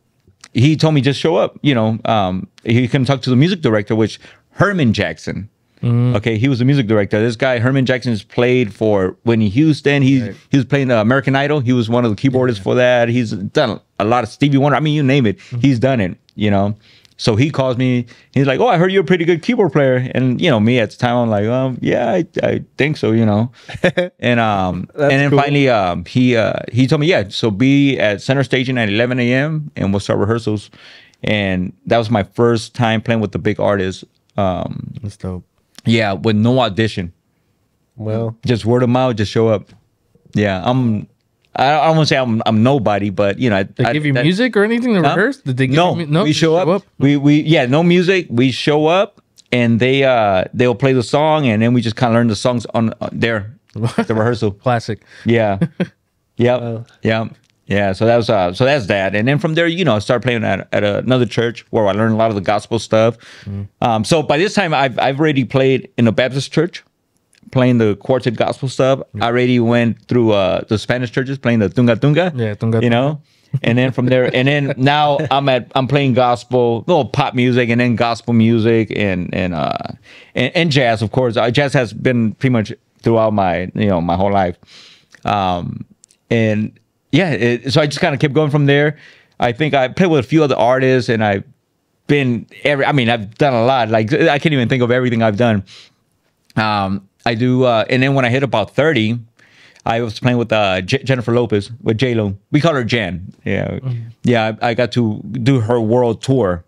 he told me just show up, you know. Um he can talk to the music director, which Herman Jackson. Okay, he was the music director. This guy Herman Jackson has played for Whitney Houston. He he was playing uh, American Idol. He was one of the keyboardists for that. He's done a lot of Stevie Wonder. I mean, you name it, he's done it. You know. So he calls me. He's like, "Oh, I heard you're a pretty good keyboard player." And you know, me at the time, I'm like, "Um, yeah, I, I think so." You know. and um, and then cool. finally, um, he uh, he told me, "Yeah, so be at center staging at 11 a.m. and we'll start rehearsals." And that was my first time playing with the big artists. Um, That's dope. Yeah, with no audition, Well, just word of mouth, just show up. Yeah, I'm. I I don't want to say I'm I'm nobody, but you know, They I, give you that- music or anything to Huh? rehearse? Did they give no, you mu- we you show up, We we yeah, no music. We show up and they uh they'll play the song and then we just kind of learn the songs on uh, there the rehearsal. Classic. Yeah, yeah, yeah, yeah. So that was uh so that's that. And then from there, you know, I started playing at at another church where I learned a lot of the gospel stuff. Um, so by this time, I've I've already played in a Baptist church. Playing the quartet gospel stuff, I already went through uh, the Spanish churches playing the tunga tunga. Yeah, tunga You know, and then from there, and then now I'm at I'm playing gospel, little pop music, and then gospel music, and and uh and, and jazz, of course. Uh, jazz has been pretty much throughout my you know my whole life, um, and yeah, it, so I just kind of kept going from there. I think I played with a few other artists, and I've been every. I mean, I've done a lot. Like I can't even think of everything I've done. Um, I do, uh, and then when I hit about thirty, I was playing with uh, J- Jennifer Lopez with J Lo. We call her Jan. Yeah, yeah. I, I got to do her world tour,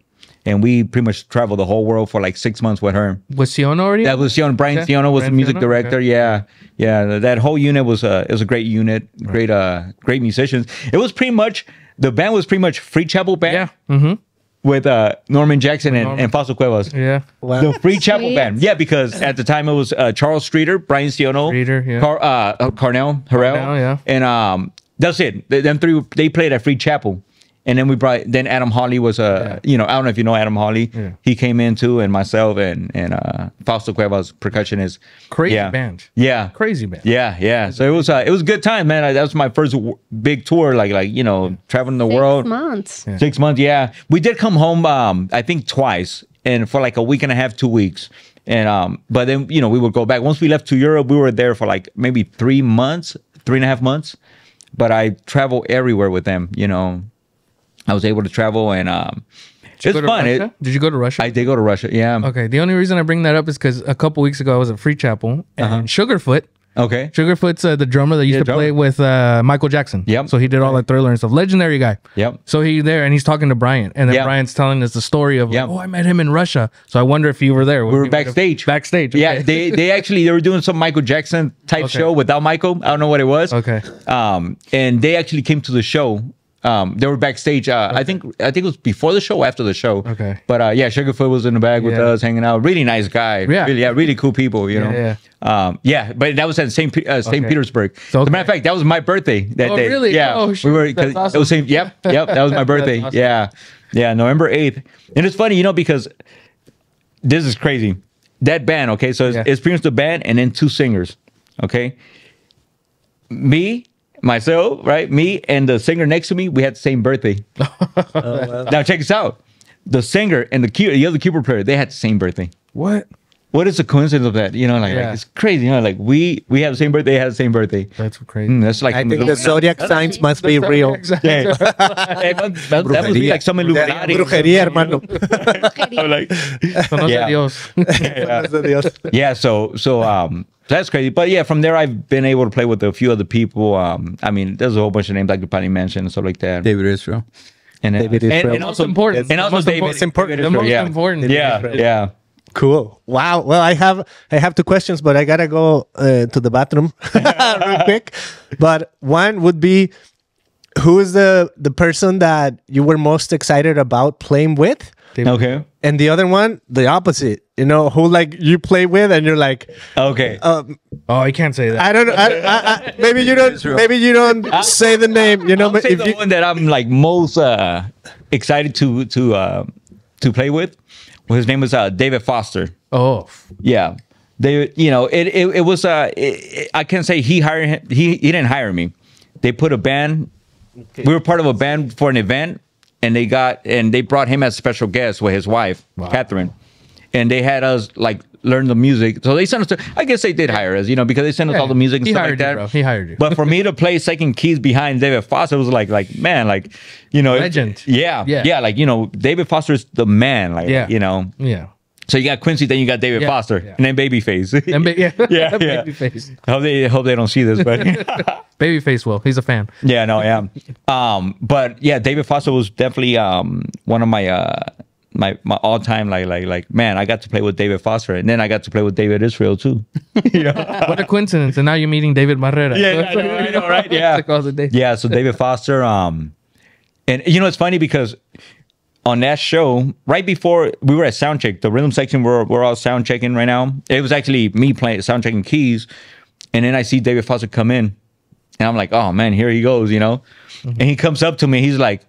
and we pretty much traveled the whole world for like six months with her. Was Siona already? That was Sion. Brian Okay. Siona was the music Siona? director. Okay. Yeah, yeah. That whole unit was a it was a great unit. Great, uh, great musicians. It was pretty much the band was pretty much Free Chapel band yeah. Mm-hmm. with uh Norman Jackson and, Norman. and Fausto Cuevas. Yeah. wow. The Free Chapel Sweet. band. Yeah, because at the time it was uh, Charles Streeter, Brian Siono, Streeter, yeah. Car- uh, Carnell, Harrell, Carnell, yeah. and um, that's it. Th- them three they played at Free Chapel, and then we brought then Adam Holly was a you know I don't know if you know Adam Holly. Yeah. He came in too, and myself and and uh, Fausto Cuevas percussionist. Crazy yeah. band. Yeah, Crazy band. yeah, yeah. So it was uh, it was a good time, man. I, that was my first w- big tour, like like you know traveling the Six world. months. Six months, yeah. We did come home, um, I think twice, and for like a week and a half, two weeks. And um, but then you know we would go back. Once we left to Europe, we were there for like maybe three months, three and a half months. But I travel everywhere with them. You know, I was able to travel, and um, Did you it's go to fun. It, Russia? Did you go to Russia? I did go to Russia. Yeah. okay. The only reason I bring that up is because a couple weeks ago I was at Free Chapel and Uh-huh. Sugarfoot. Okay. Sugarfoot's uh, the drummer that used Yeah, to play with uh, Michael Jackson. Yep. So he did all that Thriller and stuff. Legendary guy. Yep. So he there and he's talking to Brian, and then Yeah. Brian's telling us the story of, Yeah. oh, I met him in Russia. So I wonder if you were there. We were backstage. Backstage. Yeah, they they actually they were doing some Michael Jackson type Okay. show without Michael. I don't know what it was. Okay. Um, and they actually came to the show. Um, they were backstage. Uh, I think I think it was before the show, after the show. Okay. But uh, yeah, Sugarfoot was in the bag with Yeah. us, hanging out. Really nice guy. Yeah. Really, yeah, really cool people. You know. Yeah, Um, yeah, but that was at St. Pe- uh, St. Okay. Petersburg. So- As a matter of fact, that was my birthday that Oh, day. really? Yeah. Oh, we were. That's It awesome. was same. Yep. Yep. That was my birthday. awesome. Yeah. Yeah. November eighth, and it's funny, you know, because this is crazy. That band, okay, so it's, Yeah. it's pretty much the band and then two singers, okay. Me, myself, right? Me and the singer next to me, we had the same birthday. Now check this out. the singer and the key, the other keyboard player, they had the same birthday. What? What is the coincidence of that? You know, like, like, it's crazy. You know, like we we have the same birthday, they have the same birthday. That's crazy. Mm, that's like I think the zodiac signs must be real. Yeah. That, that must be like some Illuminati. Brujería, hermano. I'm like, Conoce Yeah. yeah, so so um that's crazy. But yeah, from there I've been able to play with a few other people. Um, I mean, there's a whole bunch of names like you probably mentioned and stuff like that. David Israel. and, then- David and, Israel. and Most also important. and also Most David, important. important. David The most Israel, yeah. important. Yeah, yeah. Cool. Wow. Well, I have I have two questions, but I gotta go uh, to the bathroom real quick. But one would be, who is the the person that you were most excited about playing with? Okay. And the other one, the opposite. You know, who like you play with, and you're like, Okay. um, Oh, I can't say that. I don't know. I, I, I, maybe you don't. Maybe you don't say the name. You know, I'll but say if the you, one that I'm like most uh, excited to to uh, to play with. Well, his name was uh, David Foster. oh, Yeah, they you know it it, it was uh it, it- I can't say he hired him, he he didn't hire me. They put a band. We were part of a band for an event, and they got and they brought him as special guest with his wife Katharine, and they had us like learn the music. So they sent us to. I guess they did hire us, you know, because they sent us Yeah, all the music and he stuff hired like you, that. bro. He hired you. But for me to play second keys behind David Foster was like like man like you know it- Legend. yeah, Yeah. yeah like you know David Foster is the man like Yeah. you know. yeah. So you got Quincy, then you got David Yeah, Foster, yeah. and then Babyface. And ba- yeah, Yeah, yeah. Babyface. I hope they hope they don't see this, but Babyface will. He's a fan. yeah, no, yeah. Um, but yeah, David Foster was definitely um one of my uh my my all time like like like man, I got to play with David Foster, and then I got to play with David Israel too. What a coincidence! And now you're meeting David Barrera. Yeah, I know, I know, right? Yeah. It's like all the day. yeah, so David Foster, um, and you know it's funny because on that show, right before we were at sound check, the rhythm section we're we're all sound checking right now. It was actually me playing sound checking keys, and then I see David Foster come in, and I'm like, oh man, here he goes, you know, mm-hmm. and he comes up to me, he's like,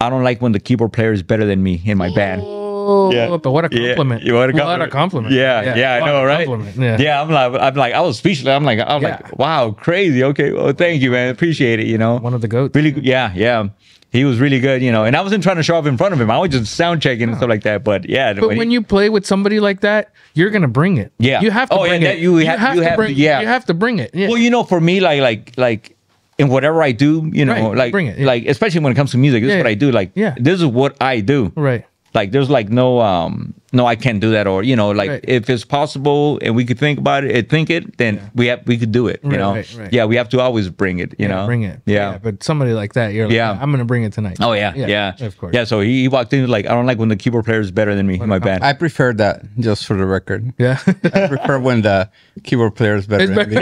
I don't like when the keyboard player is better than me in my band. Oh, but what a compliment! you want a What a compliment! Yeah, yeah, I know, right? compliment. Yeah. yeah. I'm like, I'm like, I was speechless. I'm like, I'm Yeah. like, wow, crazy. Okay, well, thank you, man. Appreciate it. You know, One of the goats. Really, good. yeah, yeah. He was really good, you know. And I wasn't trying to show off in front of him. I was just sound checking and stuff like that. But yeah, But when you play with somebody like that, you're gonna bring it. Yeah. you have to Oh, bring it. you have- you to have to- yeah. you have to bring it. Yeah. well, you know, for me, like, like, like. In whatever I do, you know, Right, like, bring it, yeah. like, especially when it comes to music, this Yeah, is what I do. Like, yeah. this is what I do. right. like there's like no um no i can't do that or you know like Right. if it's possible and we could think about it and think it then we have we could do it you Right, know right, right. yeah we have to always bring it you yeah, know bring it. yeah, but somebody like that, you're like, Yeah. yeah, I'm gonna bring it tonight. oh yeah, yeah of course. yeah so he, he walked in like i don't like when the keyboard player is better than me in my band I prefer that, just for the record. yeah. I prefer when the keyboard player is better It's than me.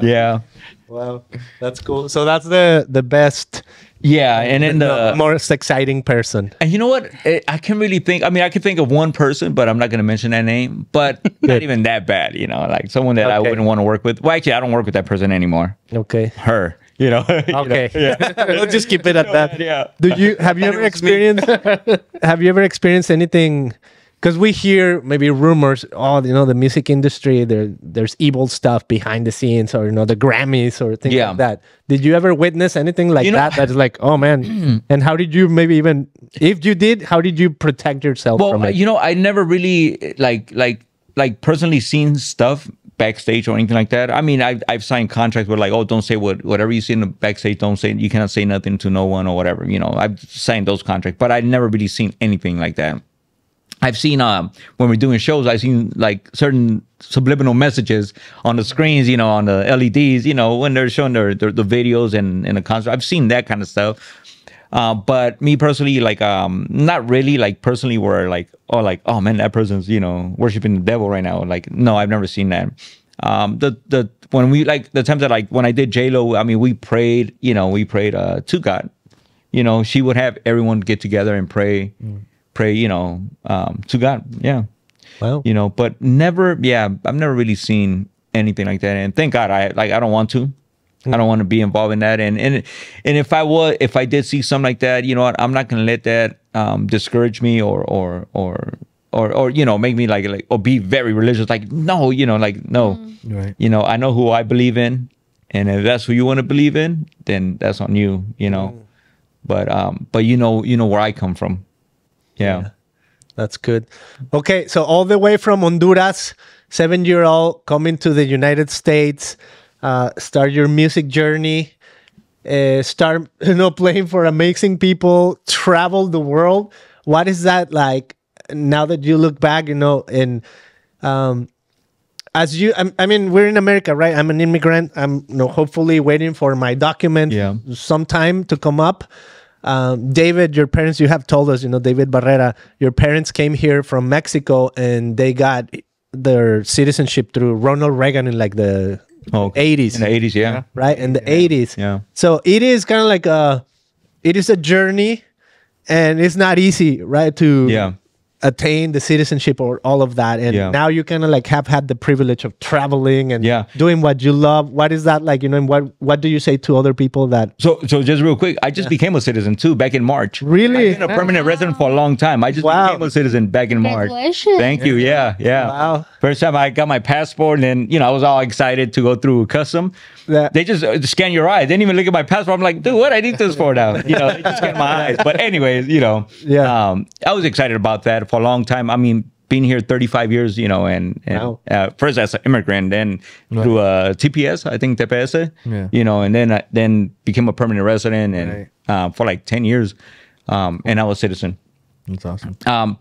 yeah wow, that's cool. So that's the the best, yeah and then the the most exciting person. and you know what i can't really think i mean i can think of one person but i'm not going to mention that name but not even that bad you know like someone that i wouldn't want to work with well actually i don't work with that person anymore Okay. her you know Okay. Yeah. we'll just keep it at that. Yeah. Do you have you ever experienced have you ever experienced anything because we hear maybe rumors, oh, you know, the music industry, there there's evil stuff behind the scenes or you know, the Grammys or things Yeah. like that. Did you ever witness anything like You know- that? That's like, oh man. and how did you maybe even if you did, how did you protect yourself well from it? Uh, you know i never really like like like personally seen stuff backstage or anything like that i mean i've, I've signed contracts where like oh don't say what whatever you see in the backstage don't say you cannot say nothing to no one or whatever you know i've signed those contracts but i've never really seen anything like that I've seen um when we're doing shows, I've seen like certain subliminal messages on the screens, you know, on the LEDs, you know, when they're showing their, their the videos and in the concert. I've seen that kind of stuff. Uh, but me personally, like um not really like personally where like oh like oh man that person's you know worshiping the devil right now. Like no, I've never seen that. Um the the when we like the times that like when I did J Lo, I mean we prayed, you know, we prayed uh to God you know, she would have everyone get together and pray, pray, you know, um, to God. Yeah. Wow. You know, but never, yeah, I've never really seen anything like that. And thank God, I like, I don't want to. I don't want to be involved in that. And and and if I was, if I did see something like that, you know what, I'm not gonna let that um, discourage me or or or or or you know make me like like or be very religious. Like no, you know, like no, Right. you know, I know who I believe in, and if that's who you want to believe in, then that's on you. You know, but um, but you know, you know where I come from. Yeah. That's good. Okay, so all the way from Honduras, seven year old coming to the United States, uh, start your music journey, uh, start you know playing for amazing people, travel the world. What is that like now that you look back? You know, and um, as you, I, I mean, we're in America, right? I'm an immigrant. I'm you know hopefully waiting for my document Yeah. sometime to come up. Um, David, your parents, you have told us, you know, David Barrera, your parents came here from Mexico and they got their citizenship through Ronald Reagan in like the Oh, 80s, In the eighties, yeah. right? In the 80s. Yeah. So it is kind of like a, it is a journey and it's not easy, right? To Yeah. Attain the citizenship or all of that. And Yeah. now you kind of like have had the privilege of traveling and Yeah. doing what you love. What is that like? You know, and what, what do you say to other people that So, so just real quick, I just became a citizen too back in March. Really? I've been a permanent resident for a long time. I just Wow. became a citizen back in March. Thank you. Yeah, yeah. Wow. First time I got my passport, and then, you know I was all excited to go through custom. Yeah. They just uh, scan your eyes. They didn't even look at my passport. I'm like, dude, what I need this for now? You know, they just scan my eyes. But anyways, you know, Yeah. Um, I was excited about that for a long time. I mean, being here 35 years, you know, and, and Wow. uh, first as an immigrant, then through uh, TPS, I think TPS, Yeah. you know, and then I then became a permanent resident and Right. uh, for like 10 years, um, and I was a citizen. That's awesome. Um,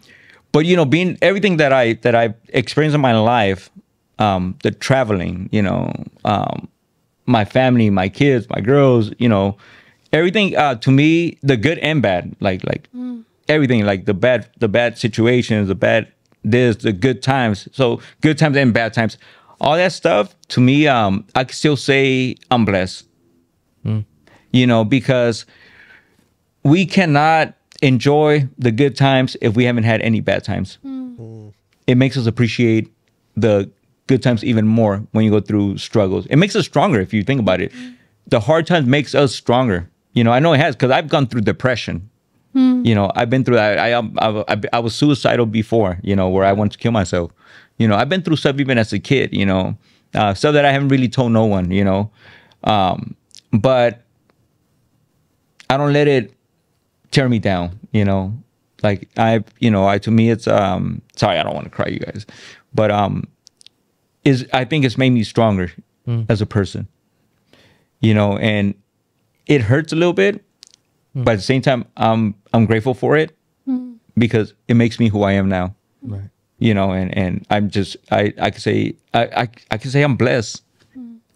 but you know, being everything that I that I've experienced in my life, um, the traveling, you know, um, my family, my kids, my girls, you know, everything uh, to me, the good and bad, like like everything, like the bad the bad situations, the bad this, the good times. So good times and bad times, all that stuff. To me, um, I can still say I'm blessed. You know, because we cannot enjoy the good times if we haven't had any bad times. It makes us appreciate the good times even more when you go through struggles. It makes us stronger if you think about it. The hard times makes us stronger. You know, I know it has because I've gone through depression. You know, I've been through that. I, I, I, I was suicidal before. You know, where I wanted to kill myself. You know, I've been through stuff even as a kid. You know, uh, stuff that I haven't really told no one. You know, um, but I don't let it tear me down, you know. Like I, you know, I to me it's um sorry, I don't want to cry you guys. But um is I think it's made me stronger as a person. You know, and it hurts a little bit, but at the same time I'm I'm grateful for it because it makes me who I am now. Right. You know, and and I'm just I I could say I I, I can say I'm blessed.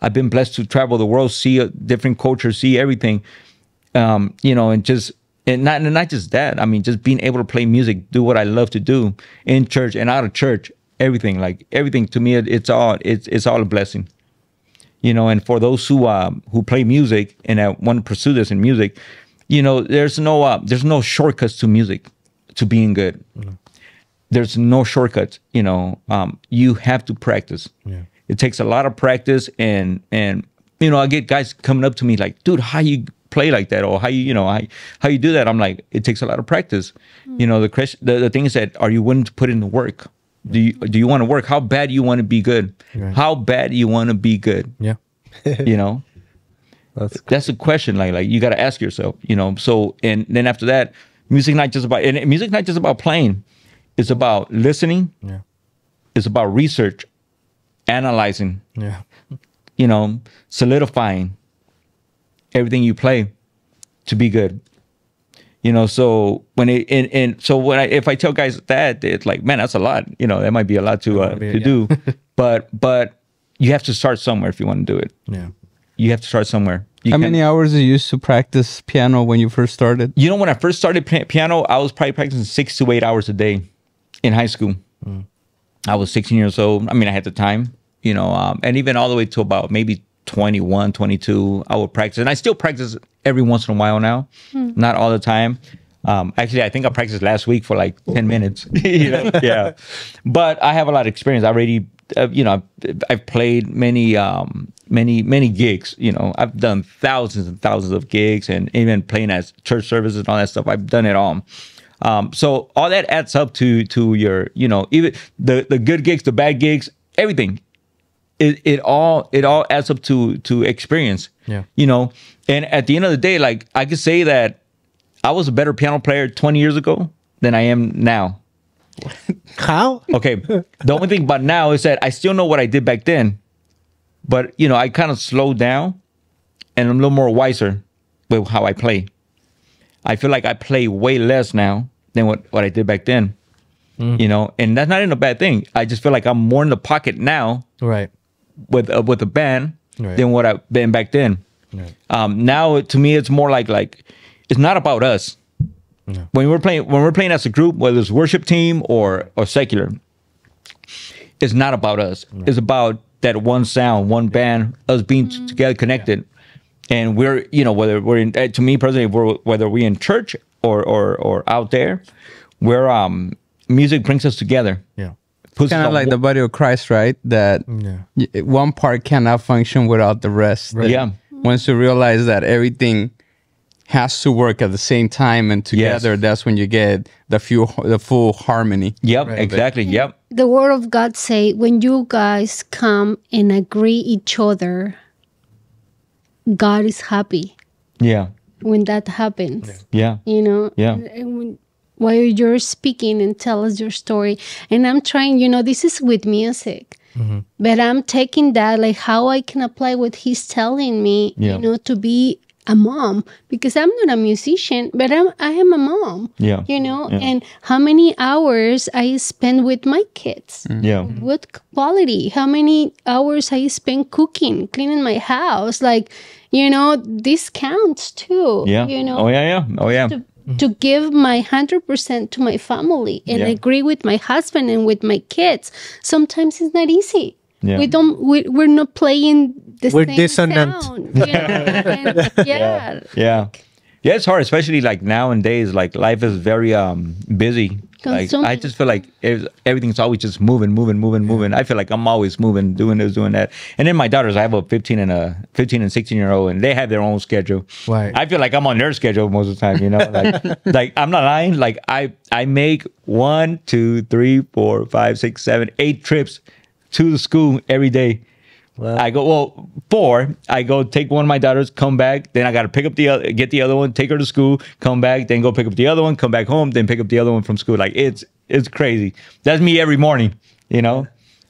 I've been blessed to travel the world, see a different cultures, see everything um, you know, and just and not and not just that. I mean, just being able to play music, do what I love to do in church and out of church, everything like everything to me, it, it's all it's it's all a blessing. You know, and for those who um who play music and uh, want to pursue this in music, you know, there's no uh, there's no shortcuts to music, to being good. There's no shortcuts. You know, um, you have to practice. Yeah. It takes a lot of practice and and you know, I get guys coming up to me like, dude, how you play like that or how you you know how, how you do that i'm like it takes a lot of practice. You know the question the, the thing is that are you willing to put in the work? Do you do you want to work? How bad you want to be good? Right. how bad you want to be good? Yeah. you know? That's that's a question like like you got to ask yourself you know? So and then after that music not just about and music not just about playing. It's about listening. Yeah. it's about research analyzing. Yeah. you know, solidifying everything you play to be good. You know, so when it and, and so when I if I tell guys that it's like, man, that's a lot. You know, that might be a lot to uh, be, to yeah. do, but but you have to start somewhere if you want to do it. Yeah. You have to start somewhere. You How can't- many hours did you used to practice piano when you first started? You know, when I first started playing piano, I was probably practicing six to eight hours a day in high school. I was 16 years old. I mean, I had the time, you know, um, and even all the way to about maybe 21, 22, I would practice. And I still practice every once in a while now, not all the time. Um, actually, I think I practiced last week for like 10 minutes. you know? Yeah. But I have a lot of experience. I already, uh, you know, I've, I've played many, um, many, many gigs. You know, I've done thousands and thousands of gigs and even playing at church services and all that stuff. I've done it all. Um, so all that adds up to to your, you know, even the the good gigs, the bad gigs, everything. It it all it all adds up to to experience. Yeah. You know, and at the end of the day, like I could say that I was a better piano player 20 years ago than I am now. How? Okay. the only thing about now is that I still know what I did back then, but you know, I kind of slowed down and I'm a little more wiser with how I play. I feel like I play way less now than what, what I did back then. Mm. You know, and that's not even a bad thing. I just feel like I'm more in the pocket now Right. With uh, with the band Right. than what I've been back then. Um, now to me, it's more like like it's not about us. When we're playing when we're playing as a group, whether it's worship team or or secular, it's not about us. It's about that one sound, one band, us being t- together, connected, and we're you know whether we're in to me personally, we're, whether we in church or or or out there, we're um music brings us together. Yeah. Puts us Kind of on like the body of Christ, right? That Yeah. one part cannot function without the rest. That Yeah. Once you realize that everything has to work at the same time and together, that's when you get the few the full harmony. Yep, exactly. Yep. The word of God say when you guys come and agree each other, God is happy Yeah. when that happens. Yeah. You know. Yeah. And- and when- while you're speaking and tell us your story, and I'm trying. You know, this is with music. Mm-hmm. But I'm taking that like how I can apply what he's telling me, Yeah. you know, to be a mom because I'm not a musician, but I'm I am a mom. Yeah. You know, Yeah. and how many hours I spend with my kids. Mm-hmm. Yeah. Mm-hmm. What quality? How many hours I spend cooking, cleaning my house? Like, you know, this counts too. Yeah. You know, Oh yeah. Yeah. Oh yeah. to, to give my 100% to my family and Yeah. agree with my husband and with my kids sometimes it's not easy Yeah. we don't we, we're not playing the We're same dissonant. sound, you know? And, yeah, Yeah. Yeah, it's hard, especially like nowadays. Like life is very um busy. Like I just feel like it, everything's always just moving, moving, moving, moving. I feel like I'm always moving, doing this, doing that. And then my daughters, I have a 15 and a 15 and 16 year old, and they have their own schedule. Right. I feel like I'm on their schedule most of the time. You know, like like I'm not lying. Like I I make one, two, three, four, five, six, seven, eight trips to the school every day. I go well four. I go take one of my daughters, come back. Then I got to pick up the other, get the other one, take her to school, come back, then go pick up the other one, come back home, then pick up the other one from school. Like it's it's crazy. That's me every morning, you know.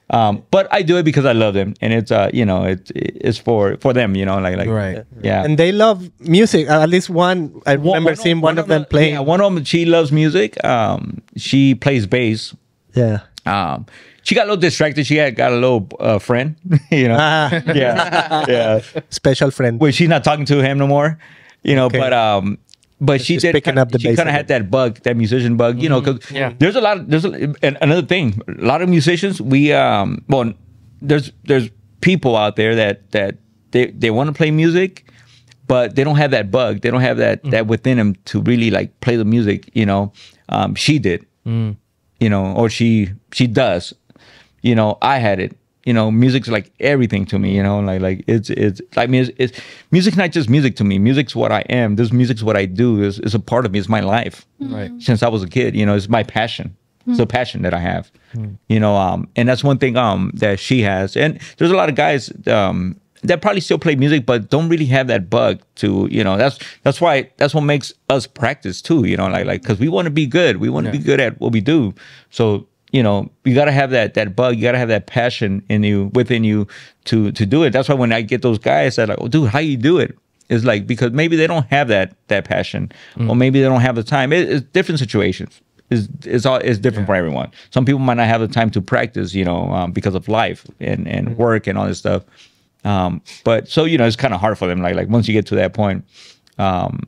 Um, but I do it because I love them, and it's uh you know it's it's for for them, you know, like like Right. yeah. And they love music. Uh, At least one. I One- remember one seeing one, of them the- playing. Yeah, one of them, she loves music. Um, she plays bass. yeah. Um, she got a little distracted. She had got a little uh, friend, you know. Ah. yeah, yeah. Special friend. Well, she's not talking to him no more, you know. Okay. But um, but she did picking kinda- up the She kind of had that bug, that musician bug, you know. Because Yeah. there's a lot. Of, there's a, and another thing. A lot of musicians. We um, well, there's there's people out there that that they they want to play music, but they don't have that bug. They don't have that that within them to really like play the music. You know, um, she did. You know, or she she does. You know, I had it. You know, music's like everything to me. You know, like like it's it's I mean, it's, it's music's not just music to me. Music's what I am. This music's what I do. It's, it's a part of me. It's my life. Right. Since I was a kid, you know, it's my passion. It's a passion that I have. You know, um, and that's one thing um that she has. And there's a lot of guys um that probably still play music, but don't really have that bug to you know. That's that's why that's what makes us practice too. You know, like like because we want to be good. We want to be good at what we do. So you know you got to have that that bug you got to have that passion in you within you to to do it. That's why when i get those guys that like oh dude how you do it? It's like because maybe they don't have that that passion or maybe they don't have the time. It, it's different situations. Is it's all it's different for everyone. Some people might not have the time to practice you know um, because of life and and work and all this stuff. Um but so you know it's kind of hard for them like like once you get to that point um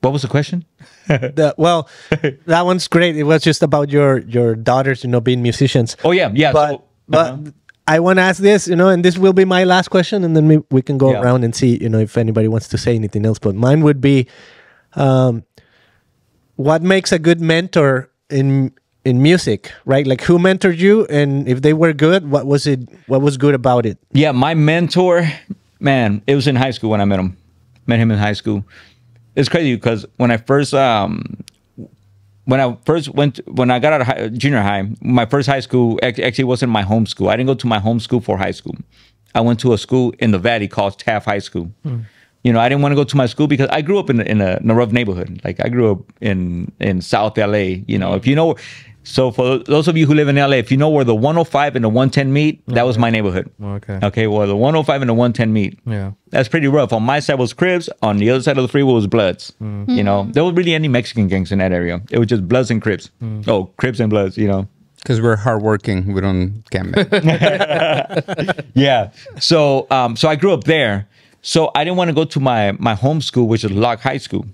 what was the question The- well, that one's great. It was just about your your daughters, you know, being musicians. oh yeah yeah but so, but uh-huh. I want to ask this, you know, and this will be my last question, and then we, we can go Yeah. around and see, you know, if anybody wants to say anything else. But mine would be, um, what makes a good mentor in in music, right? Like who mentored you, and if they were good, what was it? What was good about it? Yeah, my mentor, man, it was in high school when I met him. Met him in high school. It's crazy because when I first um when I first went when I got out of high, junior high, my first high school actually wasn't my home school. I didn't go to my home school for high school. I went to a school in the Valley called Taft High School. You know, I didn't want to go to my school because I grew up in, in, a, in a rough neighborhood. Like I grew up in in South LA. You know, if you know, so for those of you who live in LA, if you know where the 105 and the 110 meet, that was my neighborhood. Okay. Okay, well the 105 and the 110 meet. Yeah. That's pretty rough. On my side was Crips. On the other side of the freeway was Bloods. Mm. You know, mm. there wasn't really any Mexican gangs in that area. It was just Bloods and Crips. Mm. Oh, Crips and Bloods. You know. Because we're hardworking, we don't gamble. yeah. So um, so I grew up there. So I didn't want to go to my my home school, which is Locke High School,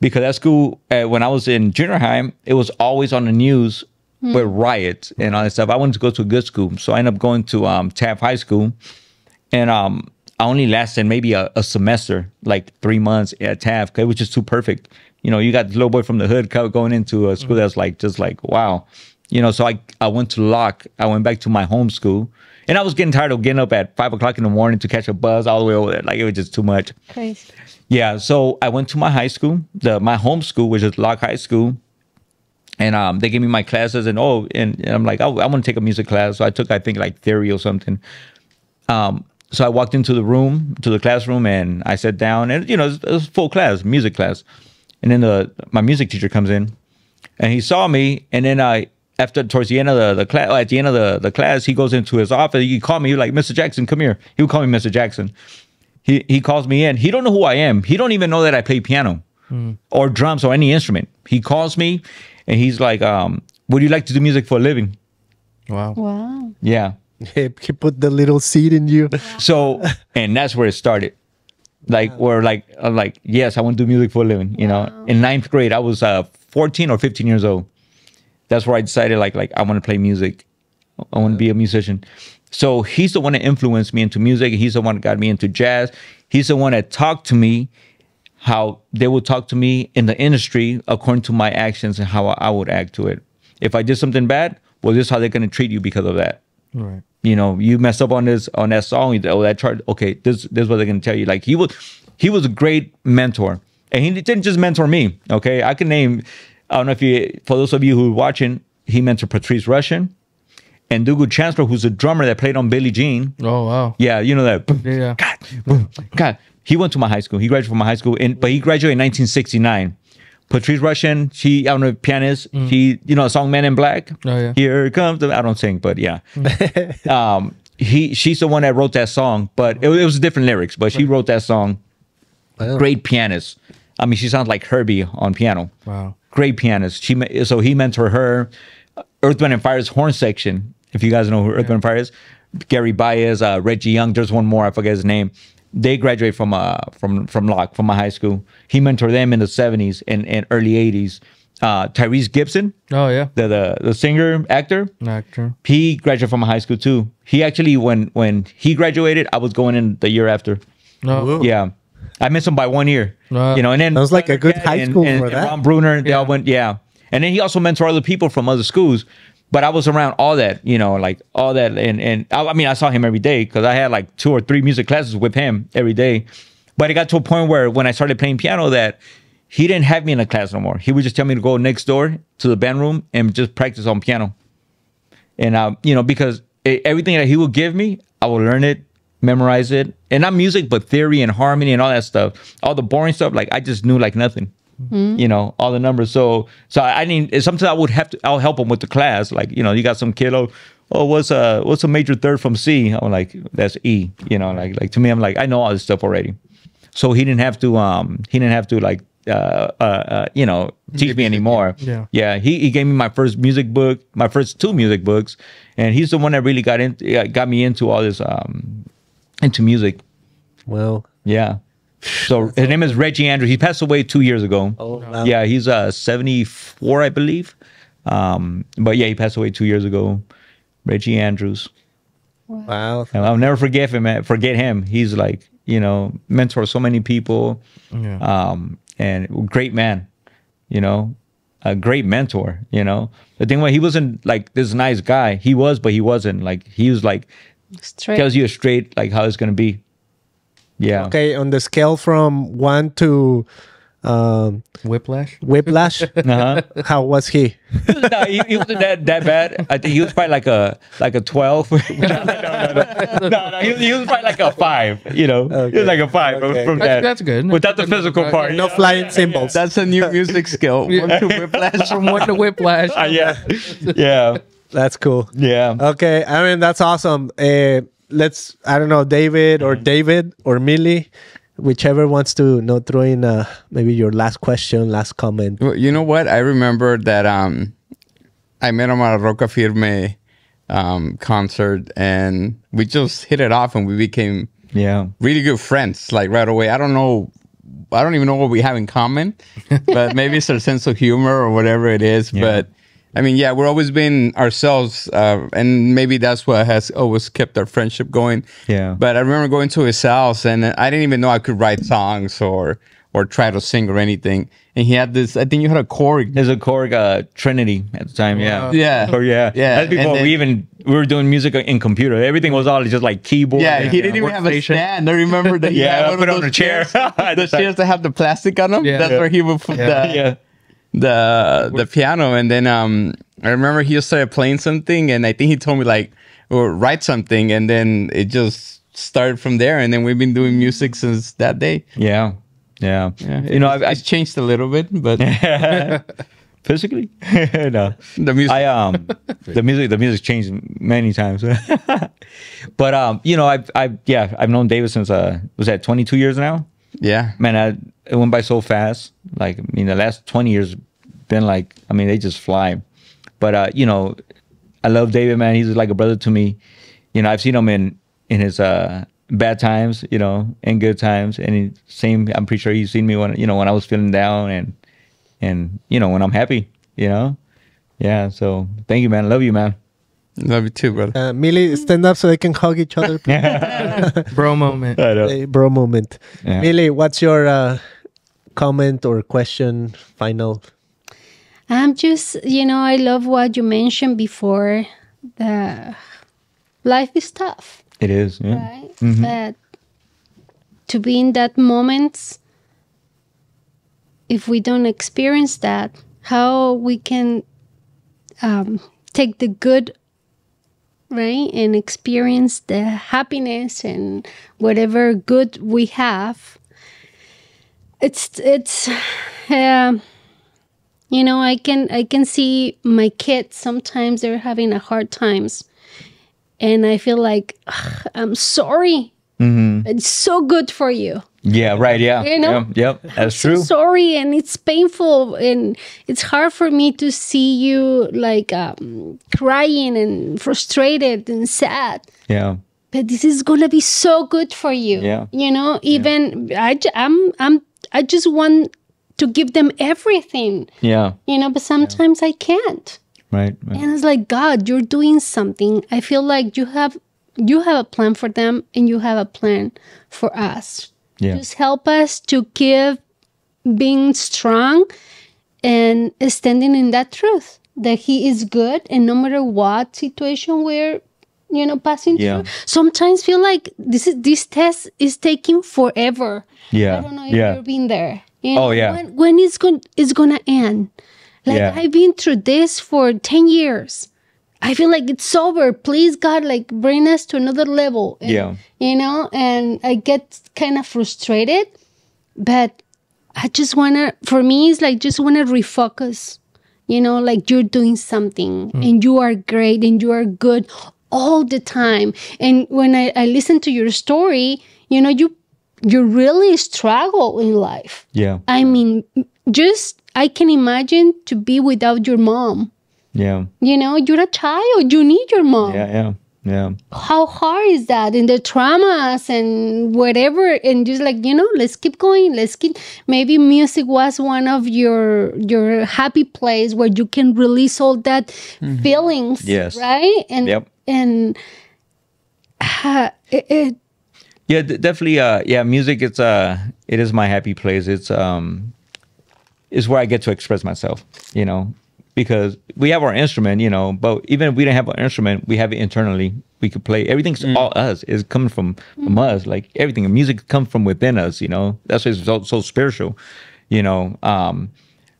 because that school uh, when I was in junior high, it was always on the news with riots and all that stuff. I wanted to go to a good school, so I ended up going to um, Taft High School, and um, I only lasted maybe a, a semester, like three months at Taft. It was just too perfect. You know, you got the little boy from the hood going into a school that's like just like wow. You know, so I I went to Locke. I went back to my home school, and I was getting tired of getting up at five o'clock in the morning to catch a bus all the way over there. Like it was just too much. Crazy. Yeah, so I went to my high school, the my home school, which is Locke High School, and um, they gave me my classes, and oh, and, and I'm like, oh, I want to take a music class, so I took, I think, like theory or something. Um, so I walked into the room, to the classroom, and I sat down, and you know, it was, it was full class, music class, and then the my music teacher comes in, and he saw me, and then I. After towards the end of the, the class, at the end of the, the class, he goes into his office. He called me. He was like, "Mr. Jackson, come here." He would call me Mr. Jackson he he calls me in. He don't know who I am. He don't even know that I play piano or drums or any instrument. He calls me and he's like, um, "Would you like to do music for a living?" Wow. Wow. Yeah. He, he put the little seed in you. So and that's where it started. Like where like I'm like yes, I want to do music for a living. You know, in ninth grade, I was uh 14 or 15 years old. That's where I decided like like I want to play music. I want to be a musician. So he's the one that influenced me into music. He's the one that got me into jazz. He's the one that talked to me how they would talk to me in the industry according to my actions and how I would act to it. If I did something bad, well, this is how they're going to treat you because of that Right. you know, you messed up on this on that song. Oh, that chart. Okay, this this is what they're gonna tell you. Like he was, he was a great mentor, and he didn't just mentor me. Okay, I can name. I don't know if you, for those of you who are watching, he mentored Patrice Rushen, and Ndugu Chancler, who's a drummer that played on Billie Jean. Oh wow. Yeah, you know that. Yeah. God, God. He went to my high school. He graduated from my high school, and but he graduated in 1969. Patrice Rushen, she, I don't know, pianist. He, you know, song "Man in Black." Mm. Oh, yeah. Here comes the. I don't sing, but yeah. um, he, she's the one that wrote that song, but it, it was different lyrics. But she wrote that song. Wow. Great pianist. I mean, she sounds like Herbie on piano Wow. Great pianist. She so he mentored her. Earth, Wind and Fire's horn section. If you guys know who Earth, Wind and Fire is, Gary Bias, uh, Reggie Young. There's one more. I forget his name. They graduated from uh from from Locke from my high school. He mentored them in the 70s and, and early 80s. Uh, Tyrese Gibson, Oh yeah. the, the the singer actor, An actor. he graduated from my high school too. He actually when when he graduated, I was going in the year after. No. Yeah. I missed him by one year. Uh, you know, and then that was like a good high and- school and, for and that. Ron Bruner, they all went, yeah. And then he also mentored other people from other schools. But I was around all that, you know, like all that, and and I, I mean, I saw him every day because I had like two or three music classes with him every day. But it got to a point where when I started playing piano, that he didn't have me in a class no more. He would just tell me to go next door to the band room and just practice on piano. And uh, you know, because e- everything that he would give me, I would learn it, memorize it, and not music, but theory and harmony and all that stuff. All the boring stuff, like I just knew like nothing. You know, all the numbers. So, so I, I need it's something I would have to. I'll help him with the class. Like, you know, you got some kid. Oh, oh, what's a what's a major third from C? I'm like, that's E. You know, like like to me, I'm like, I know all this stuff already. So he didn't have to. Um, he didn't have to like. Uh, uh, uh, you know, teach me anymore. Yeah. Yeah, he, he gave me my first music book, my first two music books, and he's the one that really got into uh, got me into all this um into music. Well, Yeah. So his name is Reggie Andrews. He passed away two years ago. Oh, wow. Yeah, he's uh 74, I believe. Um, but yeah, he passed away two years ago. Reggie Andrews. wow. And I'll never forget him. man. Forget him. He's like you know mentor so many people. Yeah. Um, and great man. You know, a great mentor. You know, the thing was he wasn't like this nice guy. He was, but he wasn't. Like he was like Straight. tells you straight like how it's gonna be. Yeah. Okay, on the scale from one to um, Whiplash. Whiplash. Uh-huh. How was he? no, he, he wasn't that, that bad. I think he was probably like a like a twelve. no, no, no, no, no, no, He, he was probably like a five. You know, he was like a five Okay. from That's- that. that's good. Without the physical part. No flying cymbals. That's a new music skill. One to whiplash. From one to Whiplash. Uh, yeah, yeah, That's cool. yeah. Okay, I mean that's awesome. Uh, let's I don't know David or David or Millie, whichever wants to you know throw in uh, maybe your last question, last comment. Well, you know what? I remember that um, I met him at a Roca Firme um, concert, and we just hit it off, and we became Yeah. really good friends like right away. I don't know. I don't even know what we have in common, but maybe it's our sense of humor or whatever it is. But I mean, yeah, we're always been ourselves, uh, and maybe that's what has always kept our friendship going. Yeah. But I remember going to his house, and I didn't even know I could write songs or or try to sing or anything. And he had this. I think you had a Korg. There's a Korg uh, Trinity at the time. Yeah. Yeah. Or yeah. Yeah, That's before then- we even we were doing music in computer. Everything was all just like keyboard. Yeah, and, he uh, didn't even have a workstation. stand. I remember that. he Yeah, had I one put of it on those a chair. the the chairs that have the plastic on them. Yeah. That's Yeah. where he would put Yeah. the Yeah. The the piano. And then um, I remember he just started playing something, and I think he told me like, or write something, and then it just started from there. And then we've been doing music since that day. Yeah. Yeah. Yeah, You know, it's, I, changed a little bit, but physically no the music. i um the music the music changed many times but um you know i've i yeah i've known david since uh was that 22 years now yeah, man I, it went by so fast. Like i mean the last 20 years been like i mean they just fly. But uh you know i love david man. He's like a brother to me. You know i've seen him in in his uh bad times you know in good times. And he, same i'm pretty sure he's seen me when you know when i was feeling down and and you know when i'm happy you know? Yeah so thank you man. Love you man love you too, brother. Uh, Millie, stand up so they can hug each other. Bro moment. I know. Hey, bro moment. Yeah. Millie, what's your uh, comment or question? Final. I'm just, you know, I love what you mentioned before. The life is tough, it is yeah right? But to be in that moment, if we don't experience that, how we can um, take the good, right, and experience the happiness and whatever good we have. It's it's. Um, you know i can i can see my kids sometimes they're having a hard times and i feel like i'm sorry it's so good for you yeah right yeah You know? yep, yep that's so true sorry and it's painful and it's hard for me to see you like um, crying and frustrated and sad yeah but this is gonna be so good for you. Yeah. You know, even I, I'm, I'm, I just want to give them everything. yeah You know, but sometimes I can't. right, right. And it's like, God, you're doing something. I feel like you have, you have a plan for them, and you have a plan for us. Yeah Just help us to keep being strong and standing in that truth that He is good, and no matter what situation we're, you know, passing Yeah. through. Sometimes feel like this is this test is taking forever. yeah I don't know if yeah you've been there. You Oh, yeah. When, when it's going it's gonna end. Like Yeah. I've been through this for ten years. I feel like it's over. Please God, like bring us to another level. And, Yeah. You know, and I get kind of frustrated, but I just wanna for me it's like just wanna refocus. You know, like you're doing something mm. and you are great and you are good all the time. And when I, I listen to your story, you know, you you really struggle in life. yeah I mean, just I can imagine to be without your mom. Yeah You know, you're a child, you need your mom. yeah yeah yeah How hard is that? And the traumas and whatever, and just like you know, let's keep going. Let's keep. Maybe music was one of your your happy place where you can release all that feelings. Yes. right. And Yep. and uh, it, it Yeah, d- definitely. Uh, yeah, music. It's uh, it is my happy place. It's um, is where I get to express myself. You know, because we have our instrument. You know, but even if we don't have our instrument, we have it internally. We could play. Everything's all us. Is coming from from us. Like everything, music comes from within us. You know, that's why it's so so spiritual. you know, um,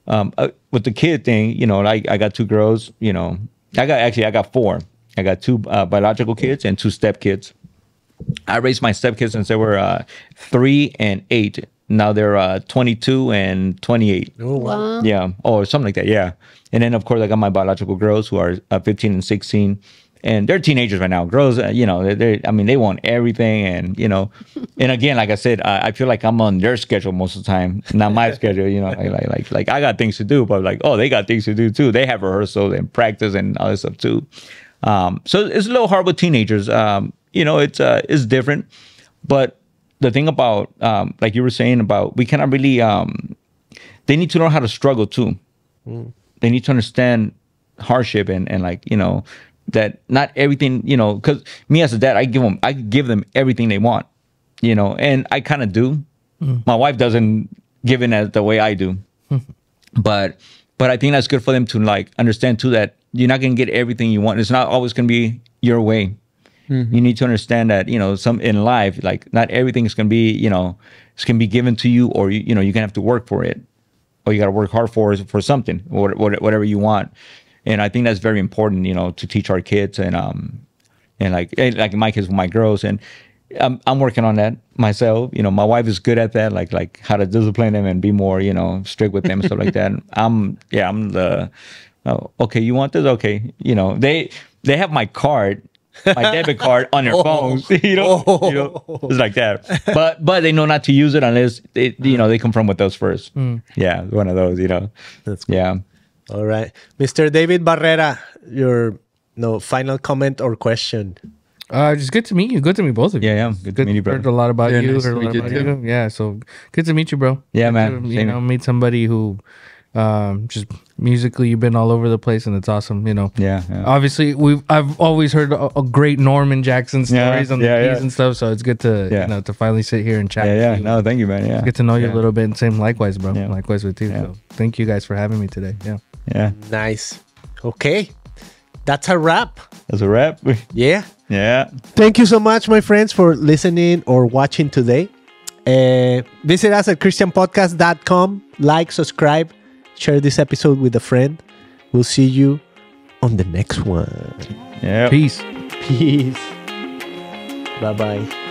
um, uh, with the kid thing, you know, like I got two girls, you know, I got actually I got four. I got two uh, biological kids and two step kids. I raised my stepkids since they were uh, three and eight. Now they're uh, 22 and 28. Oh, wow. Wow. Yeah, or something like that. Yeah, and then of course I got my biological girls who are uh, 15 and 16, and they're teenagers right now. Girls, uh, you know, they they I mean they want everything, and you know, and again, like I said, I, I feel like I'm on their schedule most of the time, not my schedule. You know, like, like like like I got things to do, but like oh they got things to do too. They have rehearsal and practice and all this stuff too. Um, so it's a little hard with teenagers. Um, you know, it's uh, it's different, but the thing about um, like you were saying about we cannot really um, they need to know how to struggle too. They need to understand hardship and and like you know that not everything you know because me as a dad I give them I give them everything they want, you know, and I kind of do. Mm. My wife doesn't give in as the way I do, but but I think that's good for them to like understand too that you're not gonna get everything you want. It's not always gonna be your way. Mm-hmm. You need to understand that you know some in life, like not everything is gonna be you know it's gonna be given to you, or you, you know you're gonna have to work for it, or you gotta work hard for for something, or what- whatever you want. And I think that's very important, you know, to teach our kids and um and like like my kids with my girls and I'm I'm working on that myself. You know, my wife is good at that, like like how to discipline them and be more, you know, strict with them and stuff like that. I'm yeah, I'm the oh, okay, you want this? Okay. You know, they they have my card, my debit card on their phones. You know, you know, it's like that. But but they know not to use it unless they you know they confirm with those first. Yeah, one of those, you know. That's cool. Yeah. All right. Mr. David Barrera, your no final comment or question. Uh, just good to meet you. Good to meet both of you. Yeah, yeah. Good to meet you, bro. Heard a lot about Yeah, you. nice heard a lot about too. you. Yeah, so good to meet you, bro. Yeah, Good man. to, you Same know, meet somebody who, um, just musically, you've been all over the place, and it's awesome. You know. Yeah, yeah. Obviously, we've I've always heard a, a great Norman Jackson Yeah, stories on the yeah, keys yeah. and stuff. So it's good to Yeah. you know to finally sit here and chat. Yeah, with yeah. you. No, thank you, man. Yeah. Get to know you a little bit, and same likewise, bro. Yeah. Likewise with you. Yeah. So thank you guys for having me today. Yeah. Yeah. Nice. Okay. That's a wrap. That's a wrap. Yeah. Yeah. Thank you so much, my friends, for listening or watching today. Uh, visit us at christianpodcast.com. Like, subscribe, share this episode with a friend. We'll see you on the next one. Yeah. Peace. Peace. Bye bye.